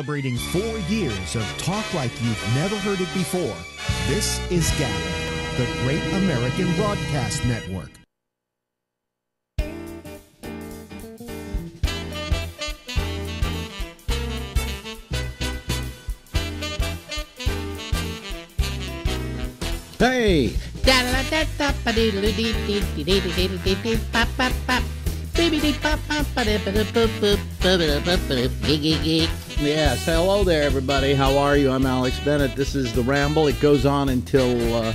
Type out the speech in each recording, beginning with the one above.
Celebrating four years of talk like you've never heard it before. This is GABA, the Great American Broadcast Network. Hey, Yes, hello there, everybody. How are you? I'm Alex Bennett. This is The Ramble. It goes on until uh,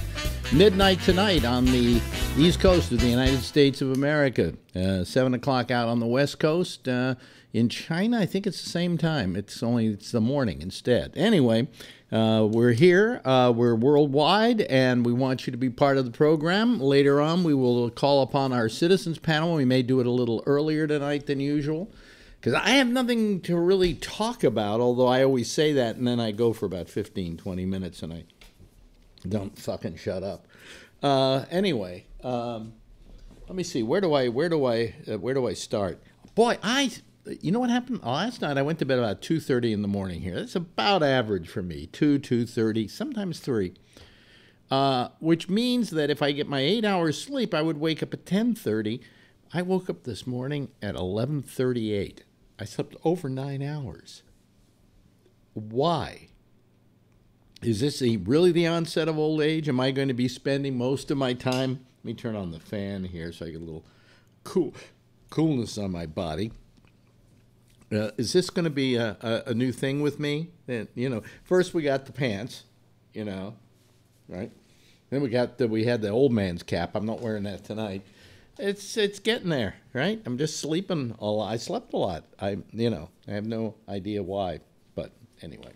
midnight tonight on the East Coast of the United States of America. Uh, 7 o'clock out on the West Coast. Uh, in China, I think it's the same time. It's only it's the morning instead. Anyway, uh, we're here. Uh, we're worldwide, and we want you to be part of the program. Later on, we will call upon our citizens panel. We may do it a little earlier tonight than usual because I have nothing to really talk about, although I always say that, and then I go for about 15, 20 minutes, and I don't fucking shut up. Uh, anyway, um, let me see. Where do I where do I uh, where do I start? Boy, I you know what happened last night? I went to bed about two thirty in the morning. Here, that's about average for me. Two two thirty, sometimes three. Uh, which means that if I get my eight hours sleep, I would wake up at ten thirty. I woke up this morning at eleven thirty eight. I slept over nine hours. Why? Is this really the onset of old age? Am I going to be spending most of my time? Let me turn on the fan here so I get a little cool coolness on my body. Uh, is this going to be a, a, a, new thing with me? That you know, first we got the pants, you know, right? Then we got the we had the old man's cap. I'm not wearing that tonight. It's it's getting there, right? I'm just sleeping a lot. I slept a lot. I you know I have no idea why, but anyway.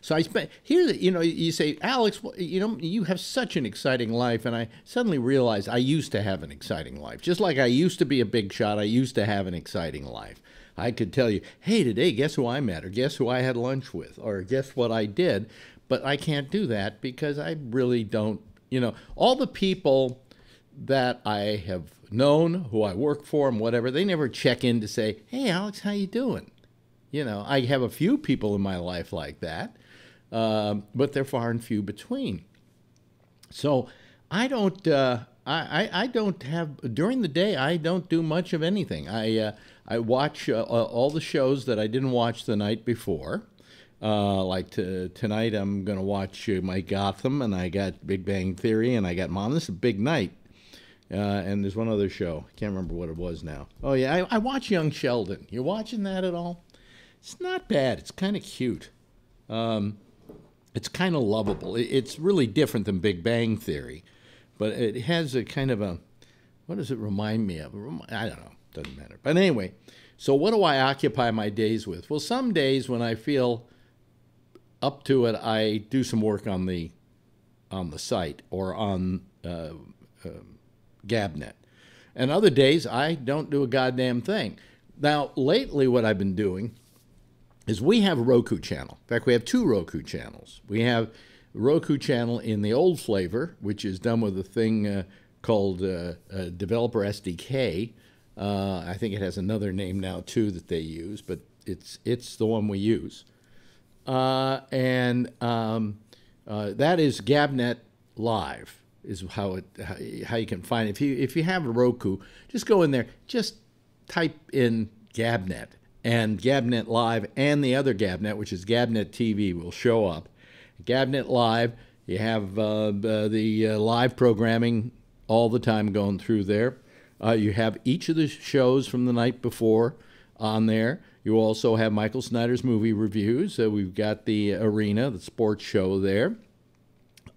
So I spent here. You know, you say, Alex, you know, you have such an exciting life, and I suddenly realized I used to have an exciting life. Just like I used to be a big shot, I used to have an exciting life. I could tell you, hey, today, guess who I met, or guess who I had lunch with, or guess what I did. But I can't do that because I really don't. You know, all the people that I have known, who I work for, and whatever, they never check in to say, "Hey, Alex, how you doing?" You know, I have a few people in my life like that, um, but they're far and few between. So I don't. Uh, I, I, don't have during the day. I don't do much of anything. I uh, I watch uh, all the shows that I didn't watch the night before. Uh, like to, tonight, I'm going to watch uh, my Gotham, and I got Big Bang Theory, and I got Mom. This is a big night. Uh, and there's one other show. I can't remember what it was now. Oh, yeah, I, I watch Young Sheldon. You're watching that at all? It's not bad. It's kind of cute. Um, it's kind of lovable. It, it's really different than Big Bang Theory, but it has a kind of a, what does it remind me of? I don't know. Doesn't matter. But anyway, so what do I occupy my days with? Well, some days when I feel up to it, I do some work on the on the site or on uh, Gabnet. And other days, I don't do a goddamn thing. Now, lately, what I've been doing is we have a Roku channel. In fact, we have two Roku channels. We have Roku channel in the old flavor, which is done with a thing uh, called uh, uh, Developer SDK. Uh, I think it has another name now too that they use, but it's it's the one we use. Uh, and um, that is Gabnet Live is how it how, you can find it. If you if you have a Roku, just go in there, just type in Gabnet and Gabnet Live and the other Gabnet, which is Gabnet TV, will show up. Gabnet Live, you have uh, the uh, live programming all the time going through there. Uh, you have each of the shows from the night before on there. You also have Michael Snyder's movie reviews. Uh, we've got the Arena, the sports show there.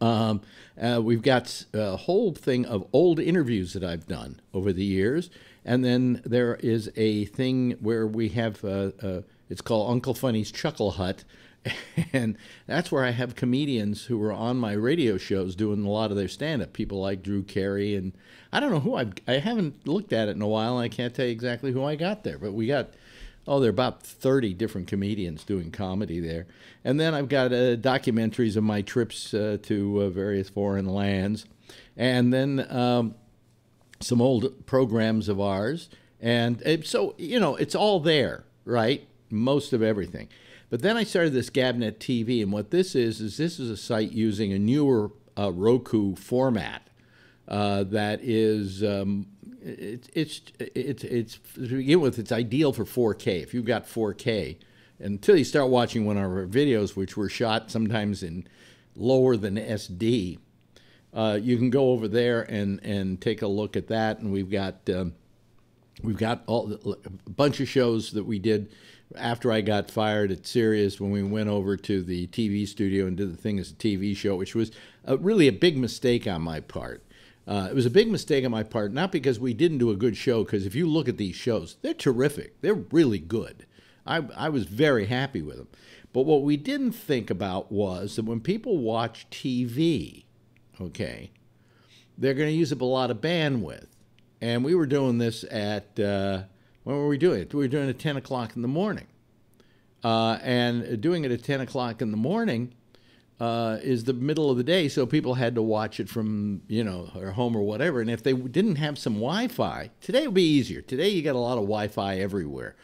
Um, uh, we've got a whole thing of old interviews that I've done over the years. And then there is a thing where we have, uh, uh, it's called Uncle Funny's Chuckle Hut. And that's where I have comedians who are on my radio shows doing a lot of their stand up. People like Drew Carey. And I don't know who I've, I haven't looked at it in a while. I can't tell you exactly who I got there. But we got oh, there are about 30 different comedians doing comedy there. And then I've got uh, documentaries of my trips uh, to uh, various foreign lands. And then um, some old programs of ours. And so, you know, it's all there, right? most of everything. But then I started this Gabnet TV, and what this is is this is a site using a newer uh, Roku format uh, that is um, it, it's it's it's to begin with it's ideal for 4K. If you've got 4K, until you start watching one of our videos, which were shot sometimes in lower than SD, uh, you can go over there and and take a look at that. And we've got um, we've got all a bunch of shows that we did after I got fired at Sirius when we went over to the TV studio and did the thing as a TV show, which was a, really a big mistake on my part. Uh, it was a big mistake on my part, not because we didn't do a good show, because if you look at these shows, they're terrific. They're really good. I, I was very happy with them. But what we didn't think about was that when people watch TV, okay, they're going to use up a lot of bandwidth. And we were doing this at, uh, when were we doing it? We were doing it at 10 o'clock in the morning. Uh, and doing it at 10 o'clock in the morning uh, is the middle of the day, so people had to watch it from, you know, their home or whatever. And if they didn't have some Wi Fi, today would be easier. Today you got a lot of Wi Fi everywhere.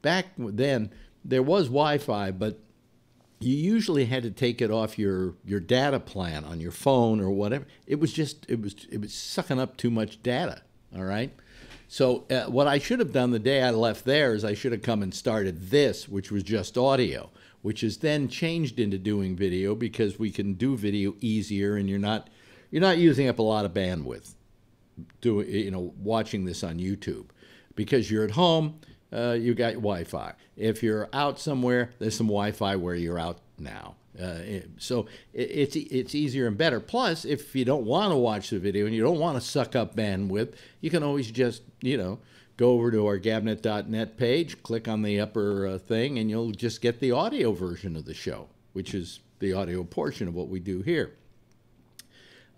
Back then, there was Wi Fi, but you usually had to take it off your your data plan on your phone or whatever. It was just it was it was sucking up too much data. All right. So uh, what I should have done the day I left there is I should have come and started this, which was just audio, which is then changed into doing video because we can do video easier and you're not you're not using up a lot of bandwidth doing you know watching this on YouTube because you're at home uh, you got Wi-Fi. If you're out somewhere, there's some Wi-Fi where you're out now. Uh, so it, it's it's easier and better. Plus, if you don't want to watch the video and you don't want to suck up bandwidth, you can always just you know go over to our gabnet.net page, click on the upper uh, thing, and you'll just get the audio version of the show, which is the audio portion of what we do here.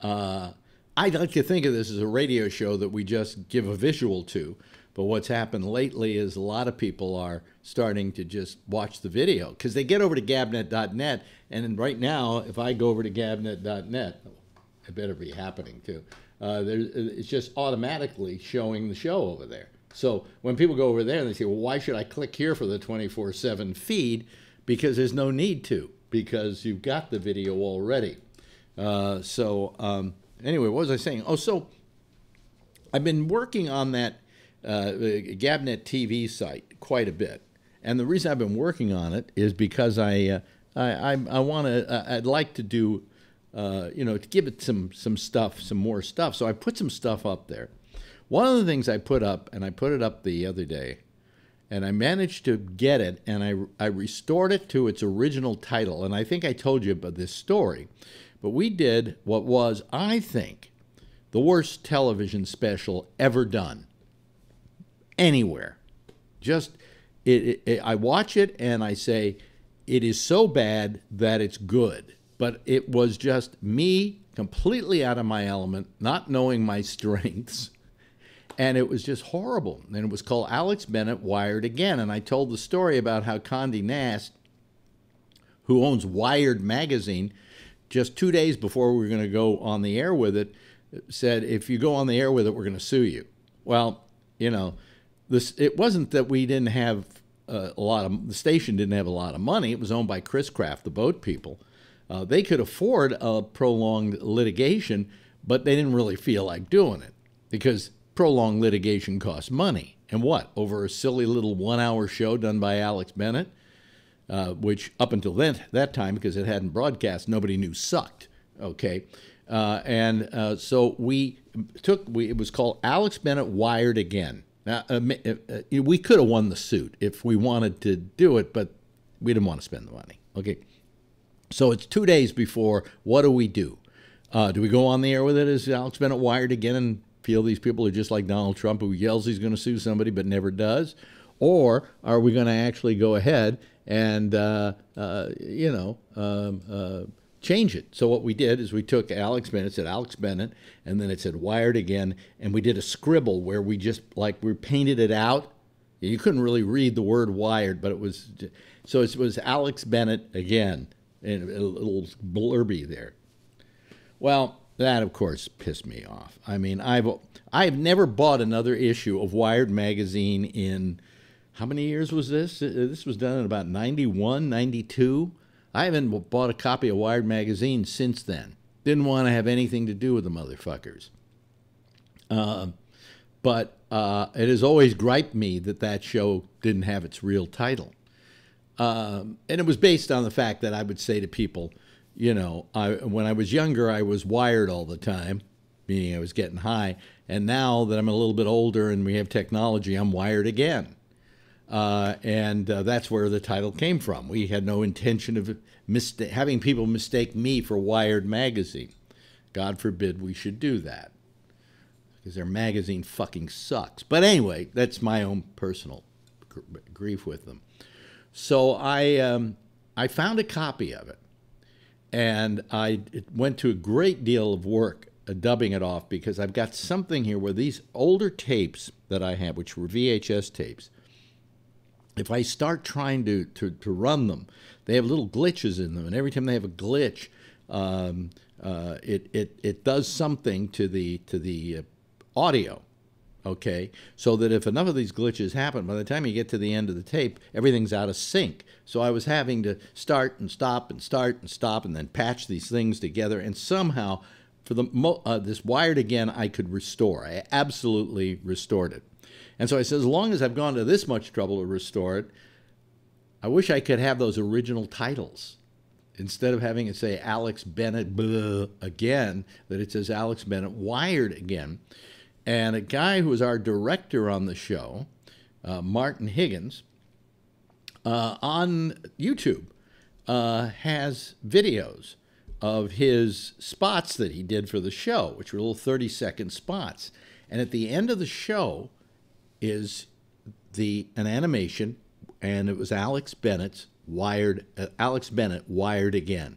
Uh, I like to think of this as a radio show that we just give a visual to. But what's happened lately is a lot of people are starting to just watch the video because they get over to gabnet.net. And right now, if I go over to gabnet.net, it better be happening too. Uh, it's just automatically showing the show over there. So when people go over there and they say, well, why should I click here for the 24 7 feed? Because there's no need to, because you've got the video already. Uh, so, um, anyway, what was I saying? Oh, so I've been working on that uh, Gabnet TV site quite a bit. And the reason I've been working on it is because I, uh, I, I, I want to, I'd like to do, uh, you know, to give it some, some stuff, some more stuff. So I put some stuff up there. One of the things I put up, and I put it up the other day, and I managed to get it, and I, I restored it to its original title. And I think I told you about this story. But we did what was, I think, the worst television special ever done anywhere. Just it, it, it, I watch it and I say it is so bad that it's good. But it was just me completely out of my element, not knowing my strengths. And it was just horrible. And it was called Alex Bennett Wired Again. And I told the story about how Condé Nast, who owns Wired magazine, just two days before we were going to go on the air with it, said, if you go on the air with it, we're going to sue you. Well, you know, this it wasn't that we didn't have uh, a lot of the station didn't have a lot of money. It was owned by Chris Craft, the boat people. Uh, they could afford a prolonged litigation, but they didn't really feel like doing it because prolonged litigation costs money. And what? Over a silly little one hour show done by Alex Bennett, uh, which up until then, that time, because it hadn't broadcast, nobody knew sucked. Okay. Uh, and uh, so we took, we, it was called Alex Bennett Wired Again. Now, uh, uh, uh, we could have won the suit if we wanted to do it, but we didn't want to spend the money. Okay. So it's two days before. What do we do? Do we go on the air with it as Alex Bennett wired again and these people are just like Donald Trump who yells he's going to sue somebody but never does? Or are we going to actually go ahead and, uh, uh, you know, um, change it. So what we did is we took Alex Bennett, said Alex Bennett, and then it said Wired again, and we did a scribble where we just like we painted it out. You couldn't really read the word wired, but it was so it was Alex Bennett again, and a little blurby there. Well, that of course pissed me off. I mean, I've I've never bought another issue of Wired magazine in how many years was this? Uh, This was done in about 91, 92. I haven't bought a copy of Wired magazine since then. Didn't want to have anything to do with the motherfuckers. Um, but uh, it has always griped me that that show didn't have its real title. Um, and it was based on the fact that I would say to people, you know, I, when I was younger, I was wired all the time, meaning I was getting high. And now that I'm a little bit older and we have technology, I'm wired again. Uh, and uh, that's where the title came from. We had no intention of having people mistake me for Wired magazine. God forbid we should do that because their magazine fucking sucks. But anyway, that's my own personal gr- grief with them. So I um, I found a copy of it, and I went to a great deal of work uh, dubbing it off because I've got something here where these older tapes that I have, which were VHS tapes, if I start trying to, to, to run them, they have little glitches in them, and every time they have a glitch, um, uh, it, it, it does something to the to the uh, audio. Okay, so that if enough of these glitches happen, by the time you get to the end of the tape, everything's out of sync. So I was having to start and stop and start and stop and then patch these things together, and somehow, for the mo- uh, this wired again, I could restore. I absolutely restored it. And so I said, as long as I've gone to this much trouble to restore it, I wish I could have those original titles. Instead of having it say Alex Bennett blah, again, that it says Alex Bennett Wired again. And a guy who was our director on the show, uh, Martin Higgins, uh, on YouTube uh, has videos of his spots that he did for the show, which were little 30 second spots. And at the end of the show is the an animation, and it was Alex Bennett's Wired, uh, Alex Bennett Wired again.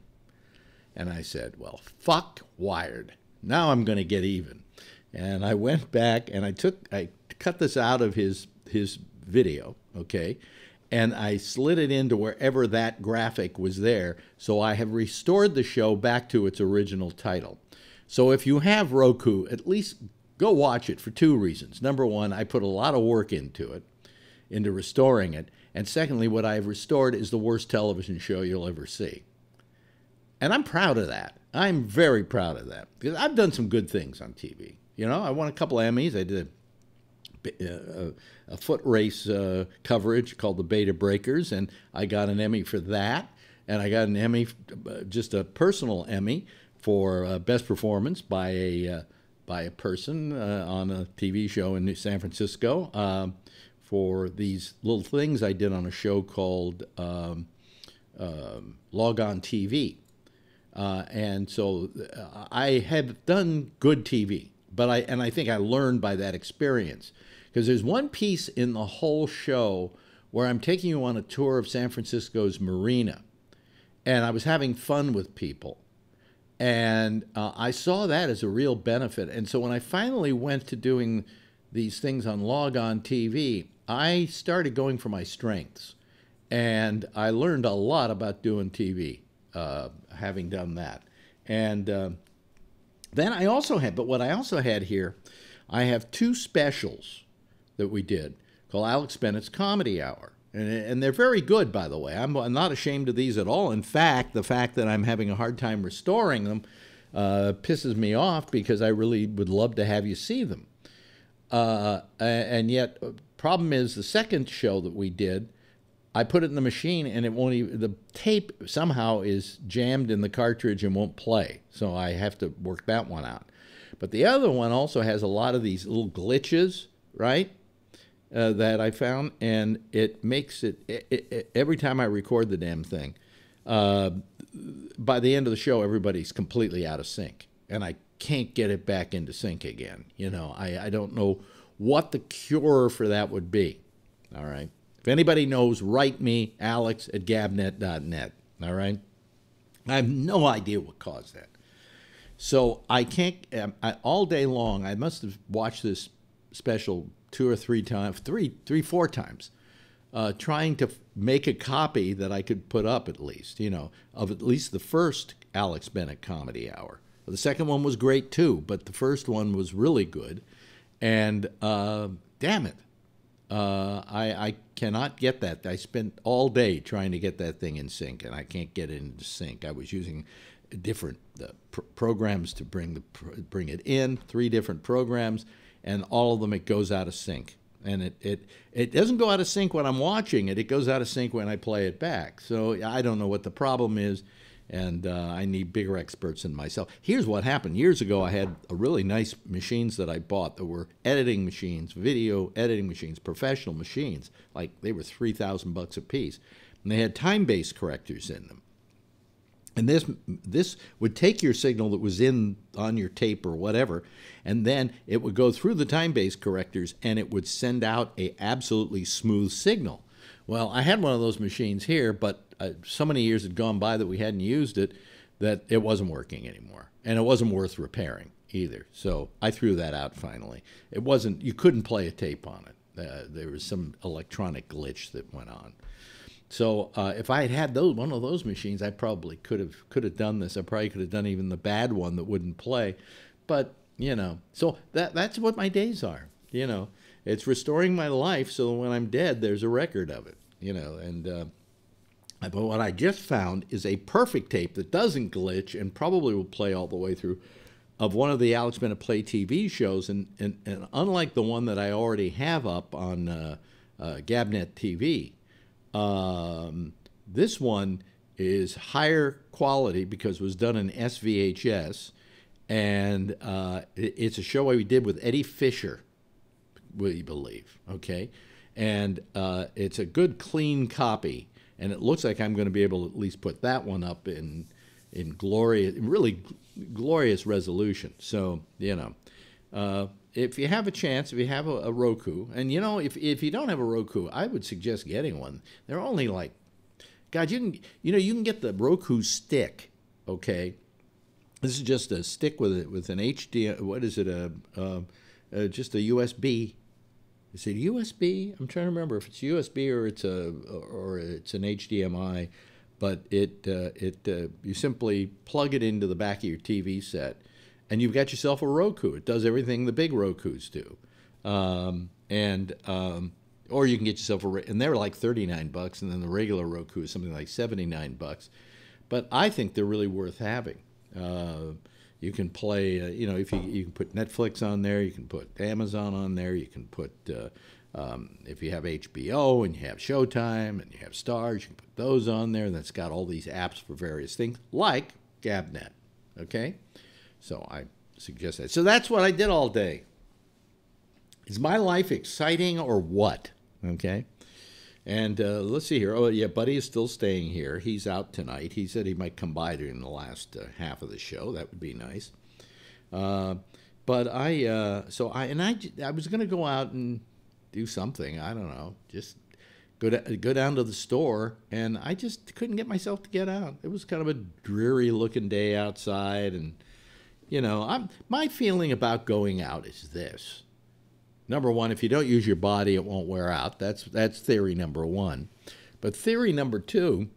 And I said, well, fuck Wired. Now I'm going to get even. And I went back and I took, I cut this out of his, his video, okay? And I slid it into wherever that graphic was there. So I have restored the show back to its original title. So if you have Roku, at least go watch it for two reasons. Number one, I put a lot of work into it, into restoring it. And secondly, what I've restored is the worst television show you'll ever see. And I'm proud of that. I'm very proud of that because I've done some good things on TV. You know, I won a couple of Emmys. I did a, a, a foot race uh, coverage called the Bay to Breakers, and I got an Emmy for that. And I got an Emmy, uh, just a personal Emmy, for uh, best performance by a uh, by a person uh, on a TV show in San Francisco um, for these little things I did on a show called um, um, Log On TV. Uh, and so uh, I have done good TV, but I and I think I learned by that experience because there's one piece in the whole show where I'm taking you on a tour of San Francisco's marina, and I was having fun with people, and uh, I saw that as a real benefit. And so when I finally went to doing these things on Log On TV, I started going for my strengths, and I learned a lot about doing TV uh, having done that. And uh, then I also had, but what I also had here, I have two specials that we did called Alex Bennett's Comedy Hour. And, and they're very good, by the way. I'm, I'm not ashamed of these at all. In fact, the fact that I'm having a hard time restoring them uh, pisses me off because I really would love to have you see them. Uh, and yet, problem is the second show that we did, I put it in the machine and it won't even, the tape somehow is jammed in the cartridge and won't play. So I have to work that one out. But the other one also has a lot of these little glitches, right? Uh, that I found, and it makes it, it, it, every time I record the damn thing. Uh, by the end of the show, everybody's completely out of sync, and I can't get it back into sync again. You know, I, I don't know what the cure for that would be. All right. If anybody knows, write me, alex at gabnet.net. All right. I have no idea what caused that. So I can't, um, I, all day long, I must have watched this special two or three times, three, three, four times, uh, trying to make a copy that I could put up at least, you know, of at least the first Alex Bennett comedy hour. The second one was great too, but the first one was really good. And uh, damn it, Uh, I, I cannot get that. I spent all day trying to get that thing in sync, and I can't get it into sync. I was using different pr- programs to bring the pr- bring it in, three different programs, and all of them it goes out of sync. And it, it it doesn't go out of sync when I'm watching it. It goes out of sync when I play it back. So I don't know what the problem is and uh, I need bigger experts than myself. Here's what happened. Years ago, I had a really nice machines that I bought that were editing machines, video editing machines, professional machines. Like they were three thousand bucks a piece, and they had time-based correctors in them. And this this would take your signal that was in on your tape or whatever, and then it would go through the time-based correctors and it would send out a absolutely smooth signal. Well, I had one of those machines here, but uh, so many years had gone by that we hadn't used it that it wasn't working anymore, and it wasn't worth repairing either. So I threw that out finally. It wasn't. You couldn't play a tape on it. Uh, there was some electronic glitch that went on. So uh, if I had had those one of those machines, I probably could have could have done this. I probably could have done even the bad one that wouldn't play. But you know, so that that's what my days are. You know, it's restoring my life so when I'm dead, there's a record of it. You know, and uh, but what I just found is a perfect tape that doesn't glitch and probably will play all the way through of one of the Alex Bennett Play TV shows. And, and, and unlike the one that I already have up on uh, uh, Gabnet TV, um, this one is higher quality because it was done in SVHS. And uh, it, it's a show we did with Eddie Fisher, you believe? Okay. And uh, it's a good, clean copy and it looks like I'm going to be able to at least put that one up in in glorious, really glorious resolution. So you know, uh, if you have a chance, if you have a, a, Roku, and you know, if if you don't have a Roku, I would suggest getting one. They're only like, God, you can you know you can get the Roku stick, okay. This is just a stick with it with an HD. What is it? A, a, a just a USB is it USB? I'm trying to remember if it's USB or it's a or it's an HDMI, but it uh, it uh, you simply plug it into the back of your TV set, and you've got yourself a Roku. It does everything the big Roku's do, um, and um, or you can get yourself a and they're like 39 bucks, and then the regular Roku is something like 79 bucks, but I think they're really worth having. Uh, you can play, uh, you know, if you, you can put Netflix on there, you can put Amazon on there, you can put, uh, um, if you have HBO and you have Showtime and you have Stars, you can put those on there. That's got all these apps for various things, like Gabnet. Okay? So I suggest that. So that's what I did all day. Is my life exciting or what? Okay? And uh, let's see here. Oh, yeah, Buddy is still staying here. He's out tonight. He said he might come by during the last uh, half of the show. That would be nice. Uh, but I, uh, so I, and I, I was going to go out and do something. I don't know, just go to, go down to the store, and I just couldn't get myself to get out. It was kind of a dreary looking day outside, and you know, I'm my feeling about going out is this number one, if you don't use your body, it won't wear out. That's that's theory number one. But theory number two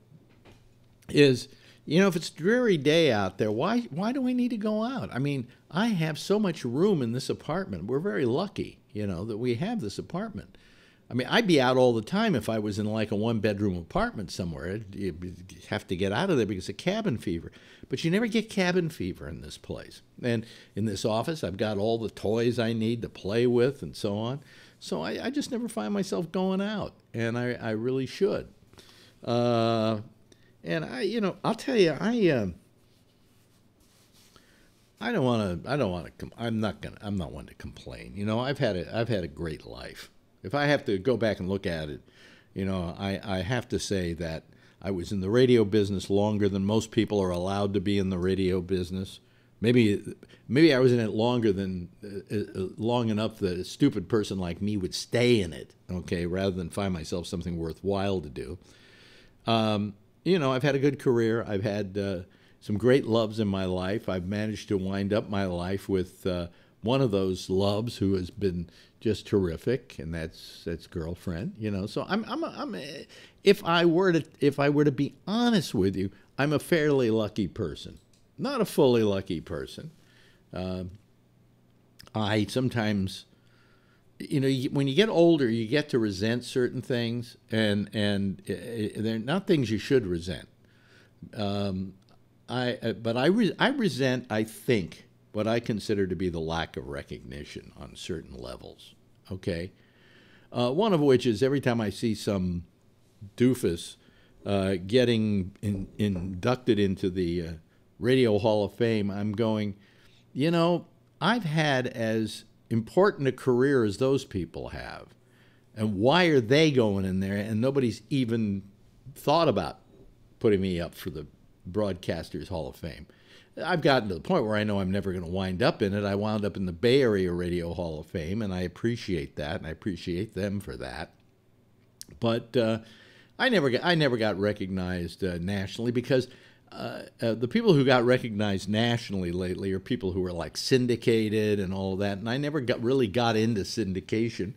is, you know, if it's a dreary day out there, why why do we need to go out? I mean, I have so much room in this apartment. We're very lucky, you know, that we have this apartment. I mean, I'd be out all the time if I was in like a one bedroom apartment somewhere. You'd have to get out of there because of cabin fever. But you never get cabin fever in this place. And in this office, I've got all the toys I need to play with and so on. So I, I just never find myself going out, and I, I really should. Uh, and I, you know, I'll tell you, I. Uh, I don't want to. I don't want to. I'm not gonna. I'm not one to complain. You know, I've had a. I've had a great life. If I have to go back and look at it, you know, I, I have to say that I was in the radio business longer than most people are allowed to be in the radio business. Maybe, maybe I was in it longer than uh, uh, long enough that a stupid person like me would stay in it. Okay, rather than find myself something worthwhile to do. Um, you know, I've had a good career. I've had uh, some great loves in my life. I've managed to wind up my life with uh, one of those loves who has been just terrific, and that's that's girlfriend. You know, so I'm I'm I'm if I were to if I were to be honest with you, I'm a fairly lucky person, not a fully lucky person. Uh, I sometimes you know, when you get older, you get to resent certain things, and and uh, they're not things you should resent. Um, I uh, but I re- I resent I think what I consider to be the lack of recognition on certain levels. Okay, uh, one of which is every time I see some doofus uh, getting in, inducted into the uh, Radio Hall of Fame, I'm going, you know, I've had as important a career as those people have. And why are they going in there and nobody's even thought about putting me up for the Broadcasters Hall of Fame? I've gotten to the point where I know I'm never going to wind up in it. I wound up in the Bay Area Radio Hall of Fame, and I appreciate that, and I appreciate them for that. But uh, I never got I never got recognized uh, nationally because uh, uh, the people who got recognized nationally lately are people who are like syndicated and all that, and I never got really got into syndication.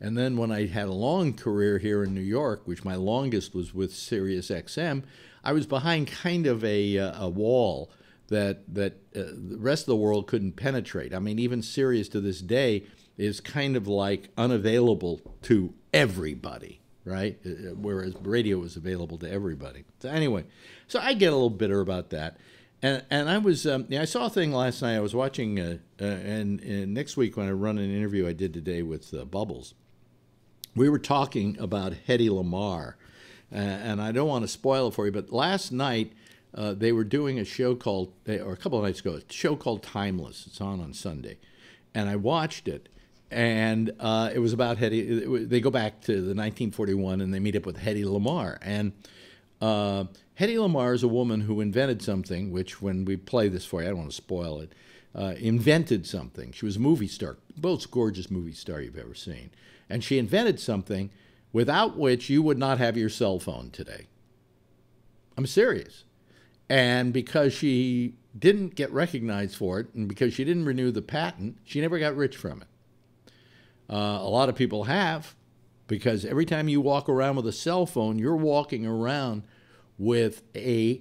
And then when I had a long career here in New York, which my longest was with Sirius XM, I was behind kind of a, uh, a wall that that uh, the rest of the world couldn't penetrate. I mean, even Sirius to this day is kind of like unavailable to everybody right? Uh, uh, whereas radio was available to everybody. So anyway, so I get a little bitter about that. And, and I was um, yeah, I saw a thing last night. I was watching, uh, uh, and, and, next week when I run an interview I did today with uh, Bubbles, we were talking about Hedy Lamarr, and I don't want to spoil it for you, but last night uh, they were doing a show called, or a couple of nights ago, a show called Timeless. It's on on Sunday, and I watched it, and uh, it was about Hedy. They go back to the 1941 and they meet up with Hedy Lamarr. And uh, Hedy Lamarr is a woman who invented something, which when we play this for you, I don't want to spoil it, uh, invented something. She was a movie star, most gorgeous movie star you've ever seen. And she invented something without which you would not have your cell phone today. I'm serious. And because she didn't get recognized for it, and because she didn't renew the patent, she never got rich from it. Uh, a lot of people have, because every time you walk around with a cell phone, you're walking around with a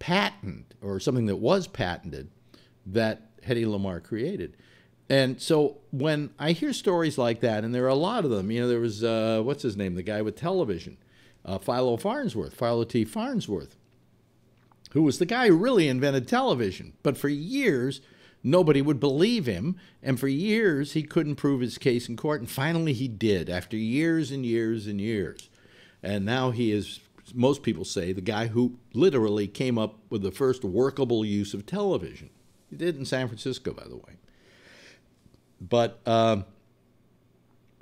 patent or something that was patented that Hedy Lamarr created. And so when I hear stories like that, and there are a lot of them, you know, there was, uh, what's his name, the guy with television, uh, Philo Farnsworth, Philo T. Farnsworth, who was the guy who really invented television. But for years, nobody would believe him. And for years, he couldn't prove his case in court. And finally, he did after years and years and years. And now he is, most people say, the guy who literally came up with the first workable use of television. He did in San Francisco, by the way. But uh,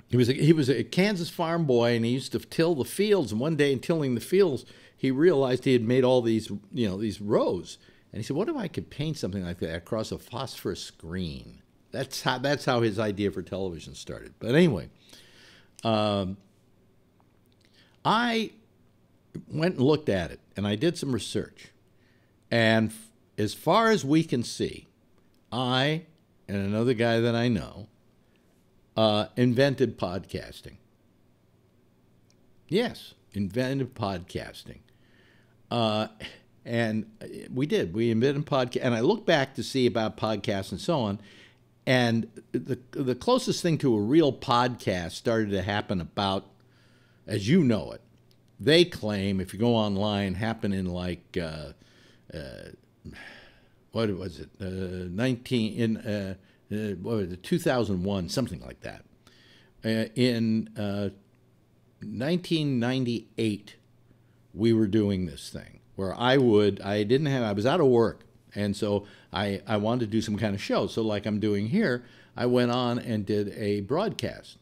he was a, he was a Kansas farm boy, and he used to till the fields. And one day, in tilling the fields, he realized he had made all these you know these rows, and he said, "What if I could paint something like that across a phosphorus screen?" That's how that's how his idea for television started. But anyway, um, I went and looked at it, and I did some research, and as far as we can see, I and another guy that I know uh, invented podcasting. Yes, invented podcasting. Uh, and we did. We invented podcast. And I look back to see about podcasts and so on. And the, the closest thing to a real podcast started to happen about, as you know it, they claim, if you go online, happened in like, uh, uh, what was it, uh, 19, in, uh, uh, what was it, 2001, something like that. In 1998, we were doing this thing where I would, I didn't have, I was out of work. And so I, I wanted to do some kind of show. So, like I'm doing here, I went on and did a broadcast.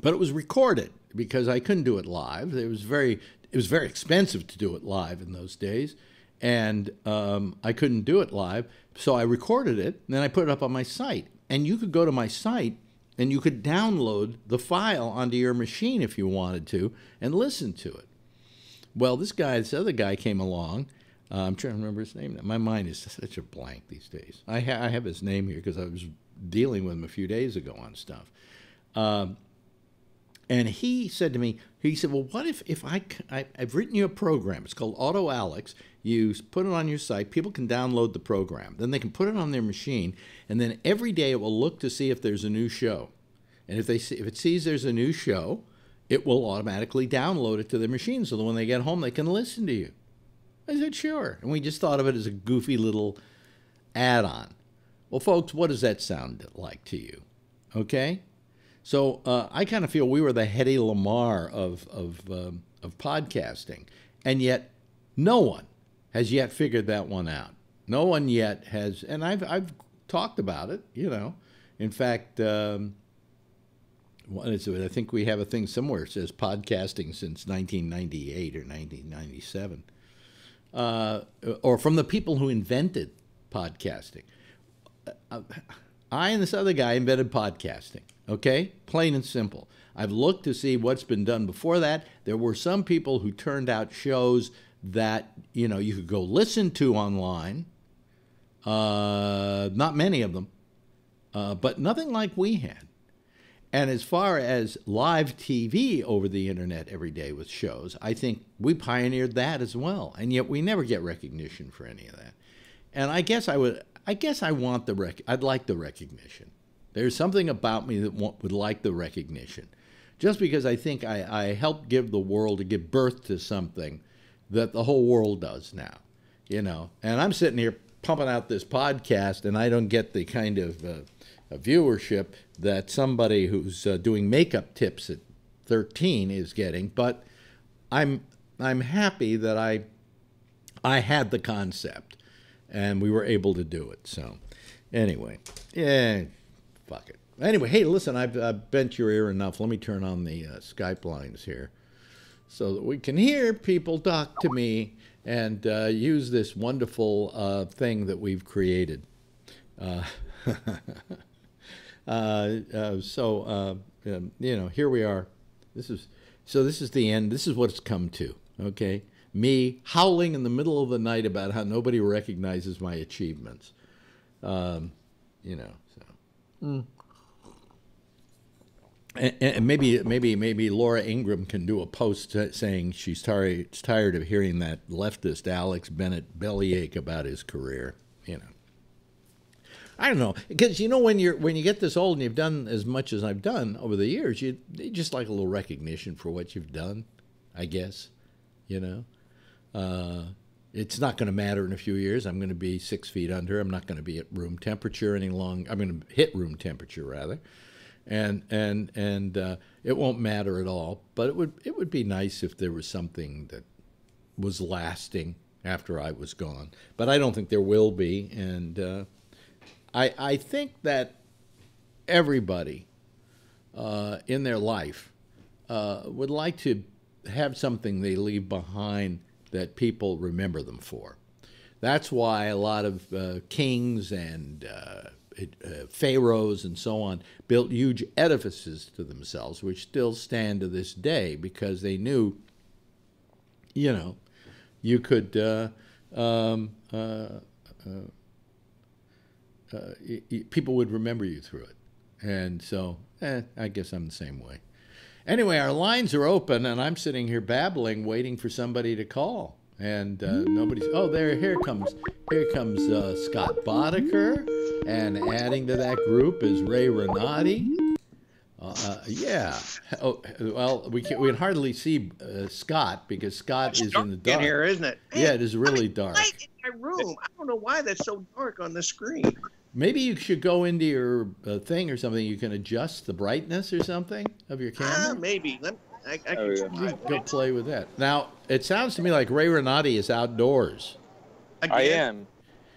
But it was recorded because I couldn't do it live. It was very, it was very expensive to do it live in those days. And um, I couldn't do it live. So I recorded it, and then I put it up on my site. And you could go to my site and you could download the file onto your machine if you wanted to and listen to it. Well, this guy, this other guy came along. Uh, I'm trying to remember his name. My mind is such a blank these days. I, ha- I have his name here because I was dealing with him a few days ago on stuff. Um, and he said to me, he said, well, what if, if I, I, have written you a program. It's called Auto Alex. You put it on your site. People can download the program. Then they can put it on their machine. And then every day it will look to see if there's a new show. And if they see, if it sees there's a new show, it will automatically download it to their machine so that when they get home they can listen to you. I said, sure. And we just thought of it as a goofy little add on. Well, folks, what does that sound like to you? Okay? So uh, I kind of feel we were the Hedy Lamarr of, of, um, of podcasting. And yet, no one has yet figured that one out. No one yet has, and I've, I've talked about it, you know. In fact, um, I think we have a thing somewhere that says podcasting since 1998 or 1997, uh, or from the people who invented podcasting. Uh, I and this other guy invented podcasting. Okay, plain and simple. I've looked to see what's been done before that. There were some people who turned out shows that you know you could go listen to online. Uh, not many of them, uh, but nothing like we had. And as far as live TV over the internet every day with shows, I think we pioneered that as well. And yet we never get recognition for any of that. And I guess I would, I guess I want the rec. I'd like the recognition. There's something about me that would like the recognition, just because I think I, I helped give the world to give birth to something that the whole world does now. You know, and I'm sitting here pumping out this podcast, and I don't get the kind of uh, viewership that somebody who's uh, doing makeup tips at 13 is getting, but I'm I'm happy that I I had the concept and we were able to do it. So anyway, yeah, fuck it. Anyway, hey, listen, I've, I've bent your ear enough. Let me turn on the uh, Skype lines here so that we can hear people talk to me and uh, use this wonderful uh, thing that we've created. Uh, Uh, so uh, um, you know, here we are. This is so. This is the end. This is what it's come to. Okay, me howling in the middle of the night about how nobody recognizes my achievements. Um, you know, so. Mm. And, and, maybe, maybe, maybe Laura Ingraham can do a post saying she's tired, tired of hearing that leftist Alex Bennett bellyache about his career. You know. I don't know because you know when you're when you get this old and you've done as much as I've done over the years, you, you just like a little recognition for what you've done, I guess. You know, uh, it's not going to matter in a few years. I'm going to be six feet under. I'm not going to be at room temperature any long. I'm going to hit room temperature rather, and and and uh, it won't matter at all. But it would it would be nice if there was something that was lasting after I was gone. But I don't think there will be, and. Uh, I, I think that everybody uh, in their life uh, would like to have something they leave behind that people remember them for. That's why a lot of uh, kings and uh, uh, pharaohs and so on built huge edifices to themselves, which still stand to this day because they knew, you know, you could um, uh, people would remember you through it. And so, eh, I guess I'm the same way. Anyway, our lines are open, and I'm sitting here babbling, waiting for somebody to call. And uh, nobody's. Oh, there! Here comes. Here comes uh, Scott Boddicker, and adding to that group is Ray Renati. Uh, uh, yeah. Oh, well, we can we can hardly see uh, Scott because Scott is in the dark. In here, isn't it? Man, yeah, it is really dark. in my room. I don't know why that's so dark on the screen. Maybe you should go into your uh, thing or something. You can adjust the brightness or something of your camera. Ah, maybe. Let, I, I oh, yeah. go play with that. Now, it sounds to me like Ray Renati is outdoors. Again? I am.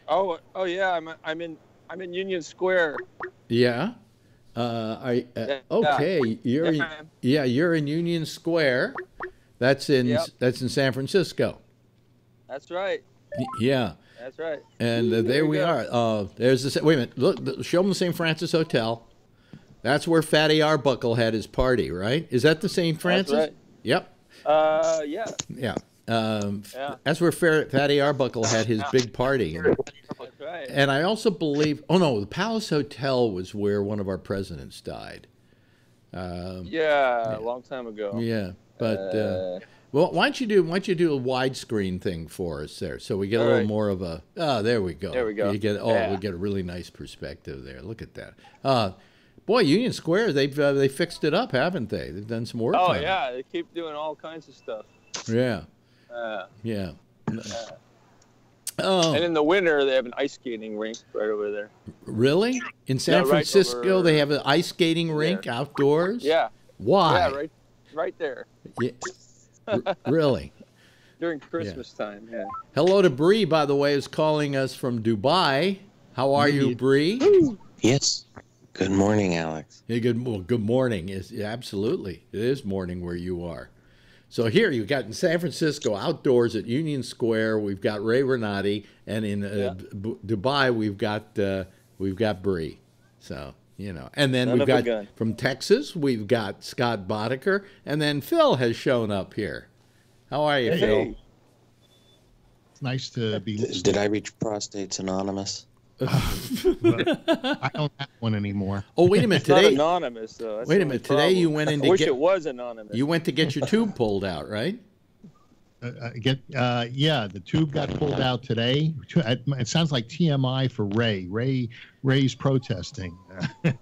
Oh, oh yeah. I'm. I'm in. I'm in Union Square. Yeah. Uh, I. Uh, okay. You're. Yeah. In, yeah. You're in Union Square. That's in. Yep. That's in San Francisco. That's right. Yeah. That's right. And uh, there, there we go. are. Uh, there's this. Wait a minute. Look, show them the St. Francis Hotel. That's where Fatty Arbuckle had his party, right? Is that the St. Francis? That's right. Yep. Uh, yeah. Yeah. Um, yeah. That's where Fatty Arbuckle had his big party. And, right. And I also believe, oh no, the Palace Hotel was where one of our presidents died. Um, yeah, yeah, a long time ago. Yeah, but uh, uh well, why don't you do why don't you do a widescreen thing for us there, so we get a little right. more of a. Oh, there we go. There we go. You get oh, yeah. we get a really nice perspective there. Look at that. Uh, Boy, Union Square, they've uh, they fixed it up, haven't they? They've done some work. Oh on it. yeah, they keep doing all kinds of stuff. yeah, Uh, yeah. Oh, and in the winter, they have an ice skating rink right over there. really? In San Yeah, right Francisco, over they have an ice skating rink there. outdoors. Yeah, Why? yeah, right, right there Yeah. R- really? during Christmas time. Yeah. Hello to Bree, by the way, is calling us from Dubai. How are you, Bree? Yes. Good morning, Alex. Hey, good well, good morning. Is absolutely it is morning where you are. So here you've got in San Francisco outdoors at Union Square. We've got Ray Renati, and in uh, B- Dubai we've got uh, we've got Bree. So you know, and then Son we've got from Texas we've got Scott Boddicker, and then Phil has shown up here. How are you, Phil? Hey, It's nice to be. Did I reach Prostates Anonymous? I don't have one anymore. Oh wait a minute it's not today. anonymous though. That's Wait a minute, today you went in I to wish get- it was anonymous. You went to get your tube pulled out, right? Uh, uh, get uh, yeah, the tube got pulled out today. It, it sounds like TMI for Ray. Ray Ray's protesting.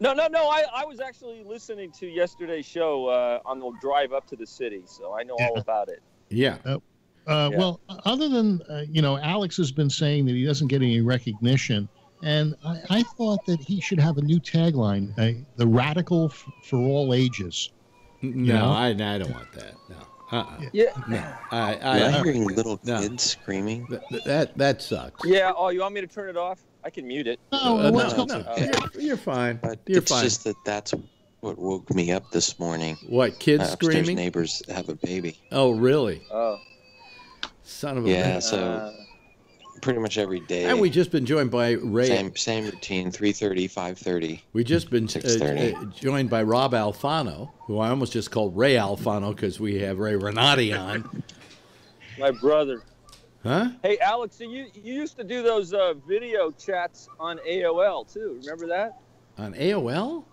No, no, no. I, I was actually listening to yesterday's show uh, on the drive up to the city, so I know all about it. Yeah. Uh, Yeah. Well, other than uh, you know, Alex has been saying that he doesn't get any recognition, and I, I thought that he should have a new tagline: uh, "The radical f- for all ages." No, know? I, I don't want that. No. Uh-uh. Yeah, No. I, Am I I, hearing little no. kids screaming? that, that that sucks. yeah. Oh, you want me to turn it off? I can mute it. No, Uh, what's no, no, okay. you're, you're fine. But You're it's fine. just that that's what woke me up this morning. What kids My upstairs screaming? neighbors have a baby. Oh, really? Oh, Son of a Yeah, bitch. so uh, pretty much every day. And we just been joined by Ray. same same routine. 3:30, 5:30. We just been uh, 6:30. uh, joined by Rob Alfano, who I almost just called Ray Alfano because we have Ray Renati on. my brother. Huh? Hey, Alex, so you you used to do those uh, video chats on AOL too. Remember that? On AOL?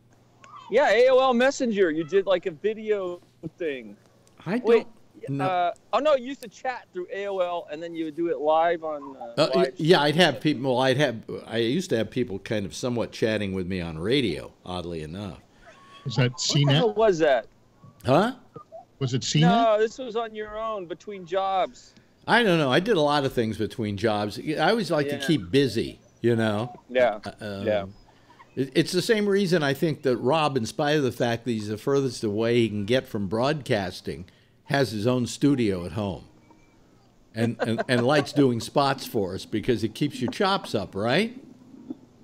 Yeah, AOL Messenger. You did like a video thing. I don't. Wait. No. Uh, oh no, you used to chat through AOL, and then you would do it live on. Uh, Uh, live yeah, I'd have people. Well, I'd have. I used to have people kind of somewhat chatting with me on radio. Oddly enough. was that What the hell was that? Huh? Was it CNET? No, this was on your own between jobs. I don't know. I did a lot of things between jobs. I always like to keep busy. You know. Yeah. Um, Yeah. It's the same reason I think that Rob, in spite of the fact that he's the furthest away he can get from broadcasting, has his own studio at home. And, and, and likes doing spots for us because it keeps your chops up, right?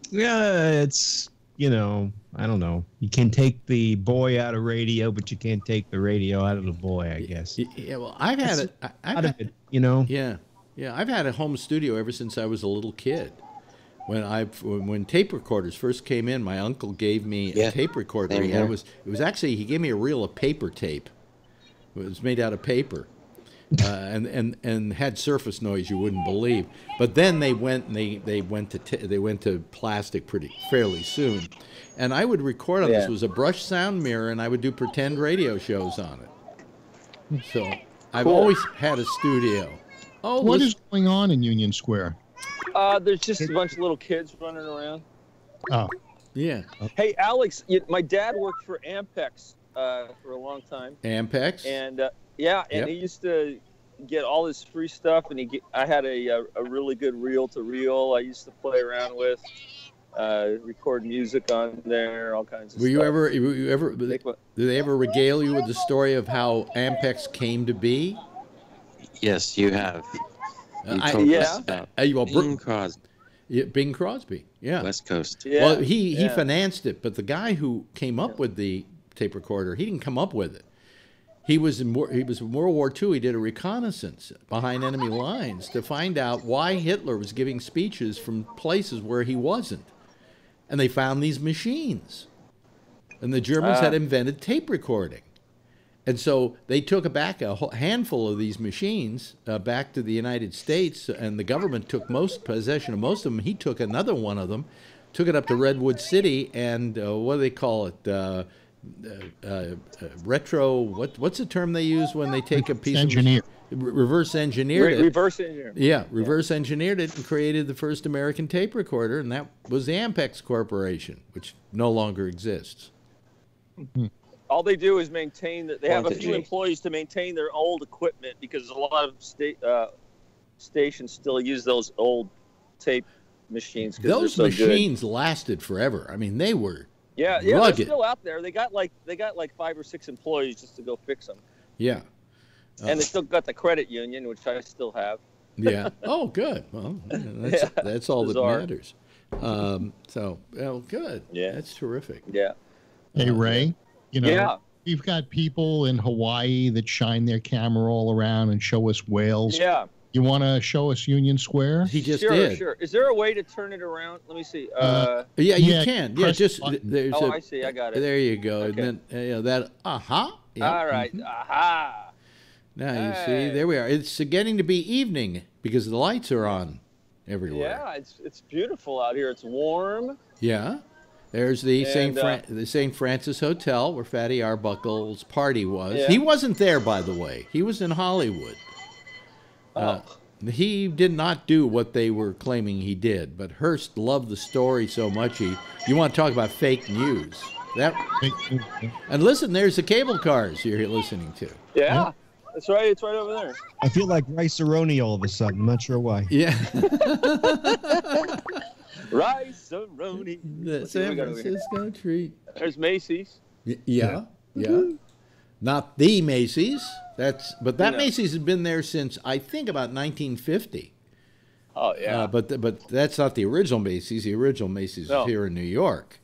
Yeah, it's you know, I don't know. You can take the boy out of radio, but you can't take the radio out of the boy. I guess. Yeah, well, I've had it. I- I've Out of had, it, you know. yeah, yeah, I've had a home studio ever since I was a little kid. When I when when tape recorders first came in, my uncle gave me a tape recorder. same He it was it was actually he gave me a reel of paper tape. It was made out of paper, uh, and and and had surface noise you wouldn't believe. But then they went and they they went to t- they went to plastic pretty fairly soon, and I would record on this. Yeah. It was a Brush Soundmirror, and I would do pretend radio shows on it. So I've Cool. always had a studio. Oh, What listen- is going on in Union Square? Uh, there's just a bunch of little kids running around. Oh, yeah, Hey, Alex, you, my dad worked for Ampex uh, for a long time, Ampex. and uh, yeah, and Yep. he used to get all his free stuff, and he get, I had a, a a really good reel to reel. I used to play around with, uh, record music on there, all kinds of Were you ever? Were you ever? Did Think what- they ever regale you with the story of how Ampex came to be? Yes, you have. You I- Yeah. us about Uh, well, Bing Crosby, yeah, Bing Crosby. Yeah. West Coast. Yeah, well, he he yeah. financed it, but the guy who came up with the tape recorder, he didn't come up with it. He was in he was in World War II. He did a reconnaissance behind enemy lines to find out why Hitler was giving speeches from places where he wasn't, and they found these machines, and the Germans Ah. had invented tape recording. And so they took back a handful of these machines uh, back to the United States, and the government took most possession of most of them. He took another one of them, took it up to Redwood City, and uh, what do they call it? Uh, uh, uh, uh, retro. What what's the term they use when they take a piece engineer. of re- reverse engineered Re- it. reverse engineer. Yeah, reverse engineered it and created the first American tape recorder, and that was the Ampex Corporation, which no longer exists. All they do is maintain that they have a few employees to maintain their old equipment because a lot of sta- uh, stations still use those old tape machines. Those so good. machines lasted forever. I mean, they were, Yeah, yeah, rugged. they're still out there. They got like they got like five or six employees just to go fix them, yeah, and they still got the credit union, which I still have. yeah. oh, good. Well, yeah, that's Yeah, that's all bizarre. that matters. Um, so, well, good. Yeah. that's terrific. Yeah, Hey Ray, you know yeah, we've got people in Hawaii that shine their camera all around and show us whales. yeah. You want to show us Union Square? He just sure, did. sure. Is there a way to turn it around? Let me see. Uh, Uh, Yeah, you Yeah, can. Yeah, just the button. there's oh, a, I see. I got it. There you go. Okay. And then uh, you know, that. Uh huh. All right. Aha. Now you see, there we are. It's getting to be evening because the lights are on everywhere. Yeah, it's it's beautiful out here. It's warm. Yeah. There's the St. And, uh, the St. Francis Hotel where Fatty Arbuckle's party was. Yeah. He wasn't there, by the way. He was in Hollywood. Uh, Oh. he did not do what they were claiming he did, but Hearst loved the story so much he. You want to talk about fake news? That and listen, there's the cable cars you're listening to. Yeah, that's right. It's right over there. I feel like Rice-A-Roni all of a sudden. I'm not sure why. Yeah, Rice-A-Roni. the Let's see what San we got over here. Francisco treat. There's Macy's. Y- Yeah, yeah. Not the Macy's. That's but that No. Macy's has been there since I think about 1950. Oh yeah. Uh, but but that's not the original Macy's. The original Macy's No. is here in New York.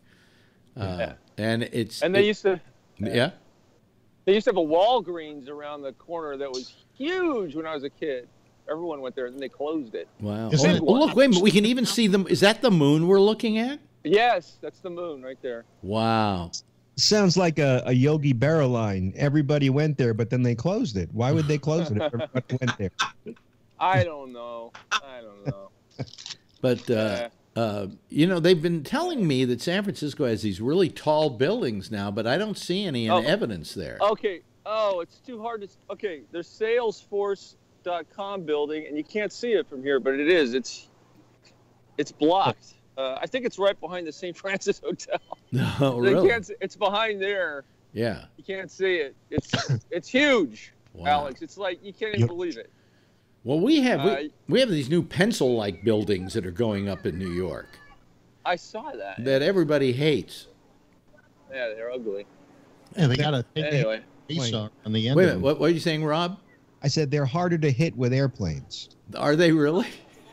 Uh, Yeah. And it's and they it- used to yeah. they used to have a Walgreens around the corner that was huge when I was a kid. Everyone went there, and then they closed it. Wow. Oh, it- look, wait a minute. We can even see them. Is that the moon we're looking at? Yes, that's the moon right there. Wow. Sounds like a, a Yogi Berra line. Everybody went there, but then they closed it. Why would they close it if everybody went there? I don't know. I don't know. But uh, uh, you know, they've been telling me that San Francisco has these really tall buildings now, but I don't see any Oh. evidence there. Okay. Oh, it's too hard to. Okay, there's Salesforce.com building, and you can't see it from here, but it is. It's it's blocked. Uh, I think it's right behind the St. Francis Hotel. No, really? can't it's behind there. Yeah. You can't see it. It's it's huge, Wow. Alex. It's like you can't even Yep. believe it. Well, we have Uh, we, we have these new pencil-like buildings that are going up in New York I saw that. that everybody hates. Yeah, they're ugly. Yeah, they got a take Anyway, a face on on the end Wait a minute, what, what are you saying, Rob? I said they're harder to hit with airplanes. Are they really?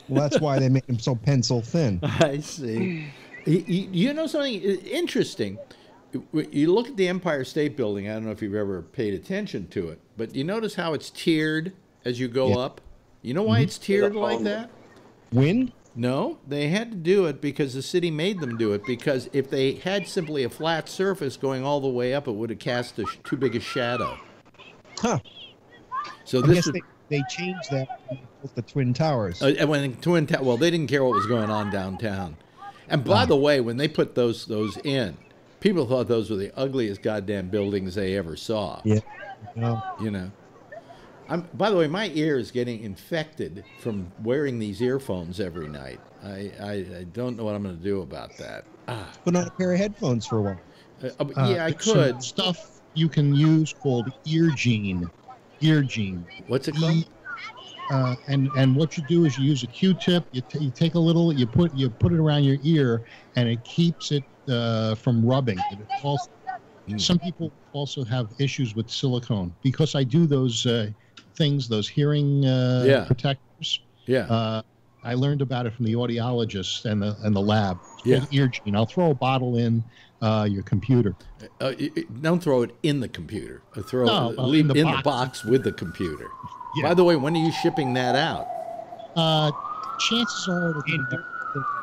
Well, that's why they make them so pencil thin. I see. you, know something interesting? You look at the Empire State Building. I don't know if you've ever paid attention to it, but you notice how it's tiered as you go Yeah. up. You know why mm-hmm. it's tiered like that? Wind? No, they had to do it because the city made them do it. Because if they had simply a flat surface going all the way up, it would have cast a sh- too big a shadow. Huh. So I this would, they, they changed that when they built the Twin Towers. Uh, and when Twin Tower, well, they didn't care what was going on downtown. And by the way, when they put those those in, people thought those were the ugliest goddamn buildings they ever saw. yeah. No. You know. I'm, by the way, my ear is getting infected from wearing these earphones every night. I, I, I don't know what I'm going to do about that. Ah, Put on a pair of headphones for a while. uh, uh, Uh, yeah, I there's some could. stuff you can use called ear gene. Ear gene. What's it called? Uh, and and what you do is you use a Q-tip. You, t- you take a little. You put you put it around your ear, and it keeps it uh, from rubbing. Hmm. Some people also have issues with silicone because I do those uh, things, those hearing uh, Yeah. protectors. Yeah. Uh, I learned about it from the audiologist and the and the lab. It's Yeah. ear gene. I'll throw a bottle in uh, your computer. Uh, y- y- don't throw it in the computer. Uh, throw No, it leave in in the the, box. box with the computer. Yeah. By the way, when are you shipping that out? Uh, chances are, it'll be,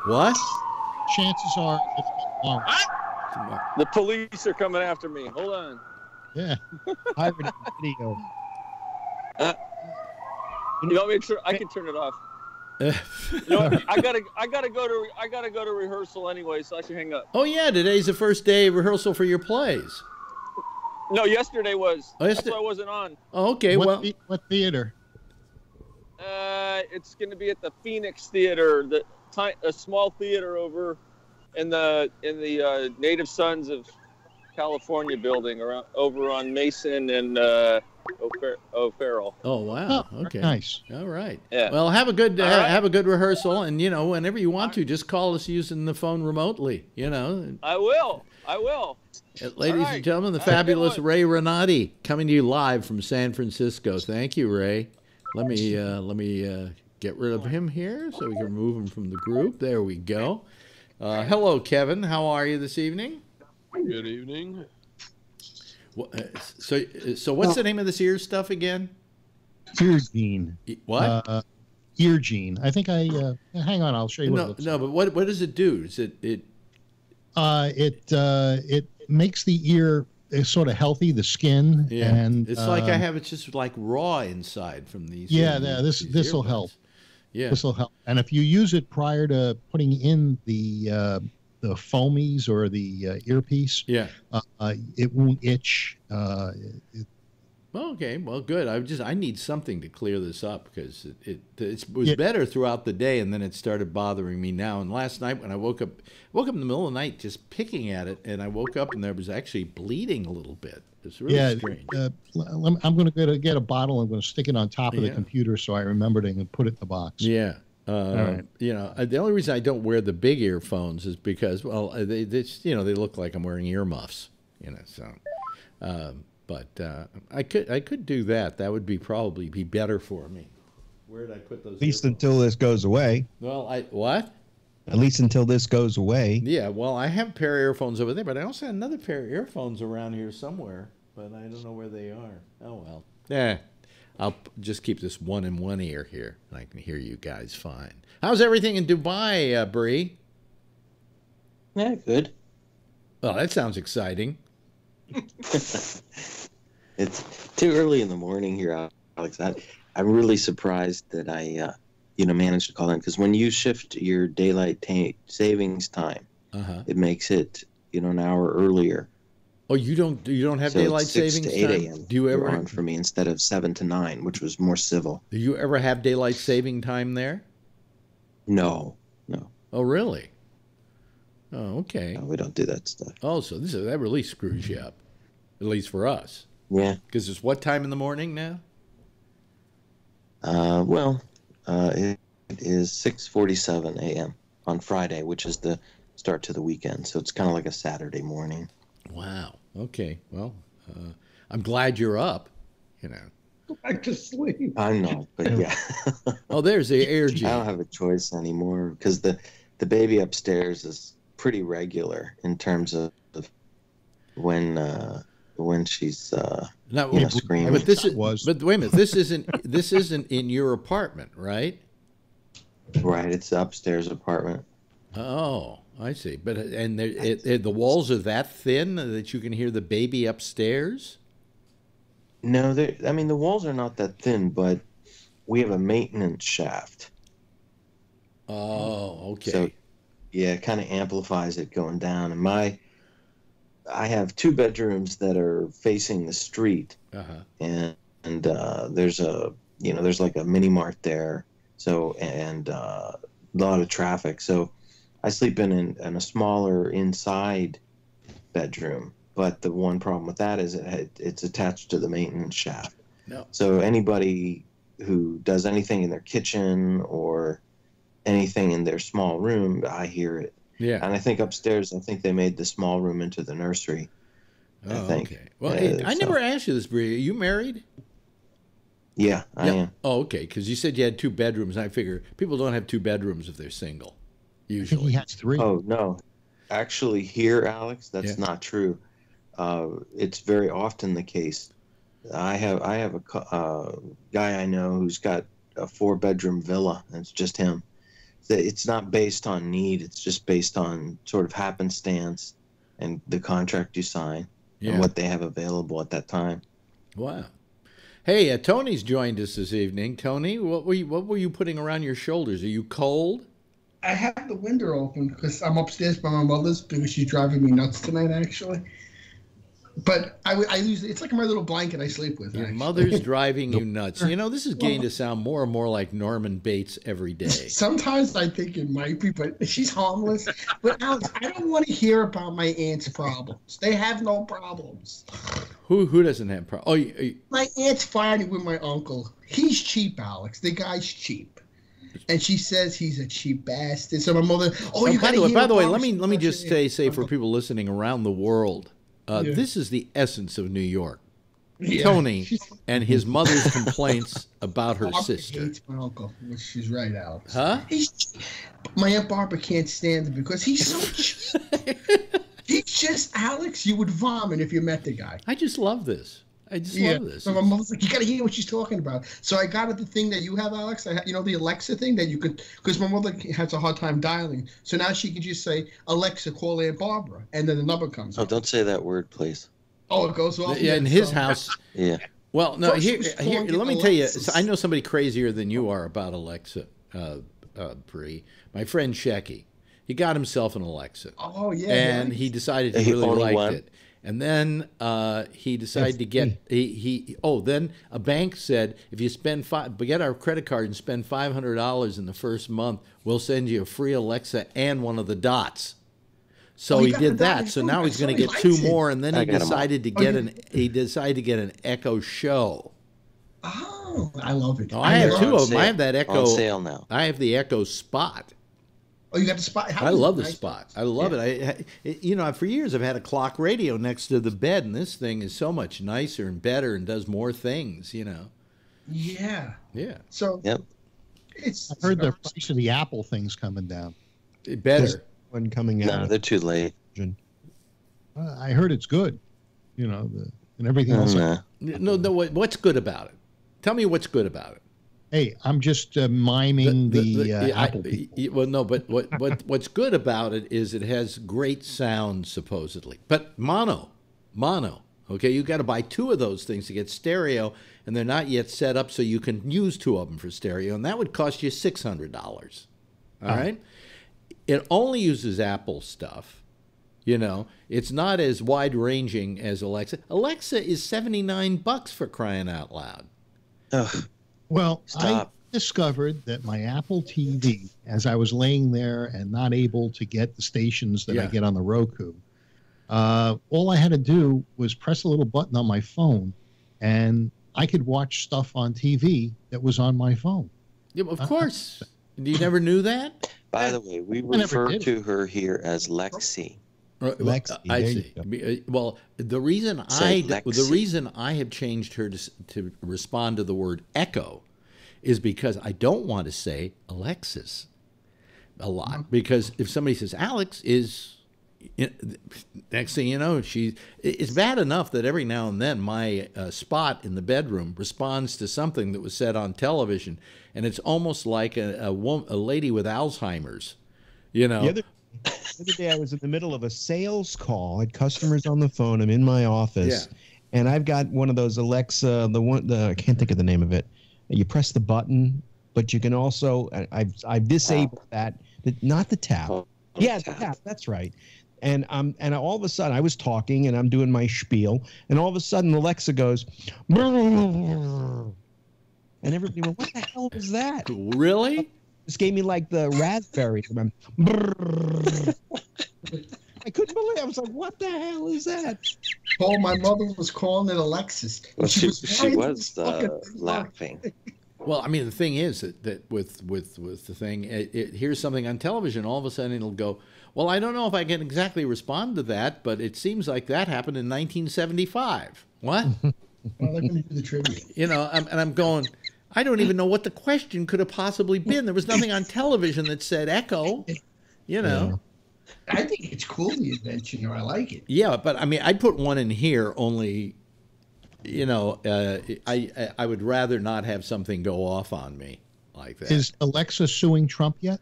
What? chances are, it'll be the police are coming after me. Hold on. Yeah. Pirated video. You want me to? Tur- I can turn it off. You know. I gotta, I gotta go to, I gotta go to rehearsal anyway, so I should hang up. Oh yeah, today's the first day of rehearsal for your plays. No, yesterday was. Oh, That's yesterday- why I wasn't on. Oh, okay, what, well, the- what theater? Uh, it's going to be at the Phoenix Theater, the ti- a small theater over in the in the uh, Native Sons of California building around over on Mason and uh, O'Fer- O'Farrell. Oh wow. Oh, very okay. nice. All right. Yeah. Well, have a good All ha- right. have a good rehearsal, and you know, whenever you want to, just call us using the phone remotely. You know, I will. I will. Uh, ladies right. and gentlemen, the Have fabulous. Ray Renati coming to you live from San Francisco. Thank you, Ray. Let me uh, let me uh, get rid of him here so we can remove him from the group. There we go. Uh, hello, Kevin. How are you this evening? Good evening. Wha- uh, So, uh, so what's the name of this ear stuff again? Ear gene. E- What? Uh, ear gene. I think I. Uh, hang on, I'll show you what it no, looks no, like. but what what does it do? Is it it? Uh, it uh, it makes the ear uh, sort of healthy, the skin, Yeah, and it's like I um, have it just like raw inside from these. Yeah, uh, yeah, this- these this'll help. Yeah. This will help. And if you use it prior to putting in the uh, the foamies or the uh, earpiece, Yeah. uh, uh, it won't itch. Uh, it, Well, okay. Well, good. I just I need something to clear this up because it, it it's- it was Yeah. better throughout the day, and then it started bothering me now. And last night when I woke up, woke up in the middle of the night just picking at it, and I woke up and there was actually bleeding a little bit. It's really yeah, strange. uh, I'm going to go to get a bottle. I'm going to stick it on top of the computer so I remember to and put it in the box. Yeah. Uh, right. You know, uh, the only reason I don't wear the big earphones is because, well, uh, they, they just, you know, they look like I'm wearing earmuffs. You know, so. Um, but uh, I could I could do that. That would be probably be better for me. Where did I put those? At least earphones? until this goes away. Well, I what? At least until this goes away. Yeah, well, I have a pair of earphones over there, but I also have another pair of earphones around here somewhere, but I don't know where they are. Oh well. Yeah. I'll just keep this one in one ear here, and I can hear you guys fine. How's everything in Dubai, uh, Bree? Yeah, good. Well, that sounds exciting. It's too early in the morning here, Alex. I, I'm really surprised that I, uh, you know, managed to call in because when you shift your daylight ta- savings time, Uh huh. it makes it, you know, an hour earlier. Oh, you don't you don't have so daylight six savings to eight time? a.m. Do you ever on for me instead of seven to nine, which was more civil. do you ever have daylight saving time there? No, no, Oh, really? Oh, okay. no, we don't do that stuff. Oh, so this is, that really screws you up, at least for us, Yeah. because it's what time in the morning now? Uh, well, uh, it, it is 6:47 a.m. on Friday, which is the start to the weekend. So it's kind of like a Saturday morning. Wow. Okay. Well, uh, I'm glad you're up. You know. Go back to sleep. I'm not, but yeah, Oh, there's the air I don't have a choice anymore because the the baby upstairs is pretty regular in terms of, of when uh, when she's uh, Now, you know screaming. but this is. Was- But wait a minute. This isn't. This isn't in your apartment, right? right, it's the upstairs apartment. Oh, I see. But and there, it, it, the walls are that thin that you can hear the baby upstairs. No, I mean the walls are not that thin, but we have a maintenance shaft. Oh, okay. So, yeah, it kind of amplifies it going down. And my, I have two bedrooms that are facing the street, uh huh. and and uh, there's a you know there's like a mini mart there, so and uh, a lot of traffic. So, I sleep in, in in a smaller inside bedroom. But the one problem with that is it, it's attached to the maintenance shaft. No. So anybody who does anything in their kitchen or anything in their small room, I hear it. Yeah. And I think upstairs, I think they made the small room into the nursery. I Oh, think. okay. Well, hey, I so- never asked you this, Bree. Are you married? Yeah, I Yeah. am. Oh, okay. Because you said you had two bedrooms. And I figure people don't have two bedrooms if they're single. I think he has three. Oh no, actually, here, Alex, that's Yeah. not true. Uh, it's very often the case. I have I have a uh, guy I know who's got a four bedroom villa, and it's just him. It's not based on need. It's just based on sort of happenstance and the contract you sign Yeah. and what they have available at that time. Wow. Hey, uh, Tony's joined us this evening. Tony, what were you, what were you putting around your shoulders? Are you cold? I have the window open because I'm upstairs by my mother's because she's driving me nuts tonight, actually. but I, I use it's like my little blanket I sleep with. Your actually. mother's driving you nuts. You know, this is getting to sound more and more like Norman Bates every day. Sometimes I think it might be, but she's harmless. But Alex, I don't want to hear about my aunt's problems. They have no problems. Who who doesn't have problems? Oh, you, you- My aunt's fighting with my uncle. He's cheap, Alex. The guy's cheap. And she says he's a cheap bastard. So my mother, oh, oh, you by gotta the way, by the way, let me let me just say say for people listening around the world, uh, Yeah. this is the essence of New York. Yeah. Tony and his mother's complaints about her Barbara sister. hates my uncle, which she's right, Alex. Huh? He's my aunt Barbara can't stand him because he's so cheap. he's just Alex. You would vomit if you met the guy. I just love this. I just Yeah. love this. So my mother's like, you gotta hear what she's talking about. So I got it the thing that you have, Alex. I you know the Alexa thing that you could, because my mother has a hard time dialing. So now she could just say, Alexa, call Aunt Barbara, and then the number comes Oh, up. don't say that word, please. Oh, it goes off. yeah, in his house. Yeah. Well, no. First Here, here let me it tell you. Alexis. I know somebody crazier than you are about Alexa, uh, uh, Bree. My friend Shecky. He got himself an Alexa. Oh yeah. and yeah. he decided he He really liked one? it. And then uh, he decided to get he, he oh then a bank said if you spend five but get our credit card and spend five hundred dollars in the first month we'll send you a free Alexa and one of the dots. So Oh, he he did that. So now he's going to get two it. more, and then I he got 'em all. decided to Oh, get you- an he decided to get an Echo Show. Oh, I love it. Oh, I have two of them. I have that Echo On Echo. sale now. I have the Echo Spot. Oh, you got the spot. How I love the Nice. spot. I love it. I, I, you know, for years I've had a clock radio next to the bed, and this thing is so much nicer and better and does more things. You know. Yeah. Yeah, So Yep. it's. I heard the price of the Apple thing's coming down. It- better. One coming No, out. they're too late. Uh, I heard it's good. You know, the, and everything else. Nah. No, no. What, what's good about it? Tell me what's good about it. Hey, I'm just uh, miming the, uh, yeah, I- Apple people. well, no, but what, what what's good about it is it has great sound supposedly, but mono, mono. Okay, you got to buy two of those things to get stereo, and they're not yet set up so you can use two of them for stereo, and that would cost you six hundred dollars. All right, it only uses Apple stuff. You know, it's not as wide ranging as Alexa. Alexa is seventy nine bucks for crying out loud. Ugh. Well, Stop. I discovered that my Apple TV, as I was laying there and not able to get the stations that I get on the Roku, uh, all I had to do was press a little button on my phone, and I could watch stuff on TV that was on my phone. Yeah, of course. You never knew that. By the way, we I refer to her here as Lexi. Right, well, Lexi, I there you see. go. Uh, Well, the reason Say I the reason I have changed her to, to respond to the word echo is because I don't want to say Alexis a lot because if somebody says Alex is next thing you know she it's bad enough that every now and then my uh, spot in the bedroom responds to something that was said on television and it's almost like a a, wom- a lady with Alzheimer's you know The other, day, I was in the middle of a sales call. I had customers on the phone. I'm in my office, and I've got one of those Alexa. The one, the I can't think of the name of it. You press the button, but you can also. I- I've I've disabled that. the- Not the tap. Oh, yeah, the tap. tap. That's right. And um, and all of a sudden, I was talking and I'm doing my spiel, and all of a sudden, Alexa goes, and everybody went, "What the hell was that?" really This gave me like the raspberry. I couldn't believe. It. I was like, "What the hell is that?" Oh, my mother was calling it Alexis. Well, she, was she was fucking uh, laughing. Well, I mean, the thing is that, that with with with the thing, it, it here's something on television, all of a sudden it'll go. Well, I don't know if I can exactly respond to that, but it seems like that happened in 1975. What? Well, they're going to do the trivia. you know, I'm, and I'm going. I don't even know what the question could have possibly been. There was nothing on television that said echo. You know. I think it's cool the invention, or I like it. Yeah, but I mean, I'd put one in here only. You know, uh, I I- I would rather not have something go off on me like that. Is Alexa suing Trump yet?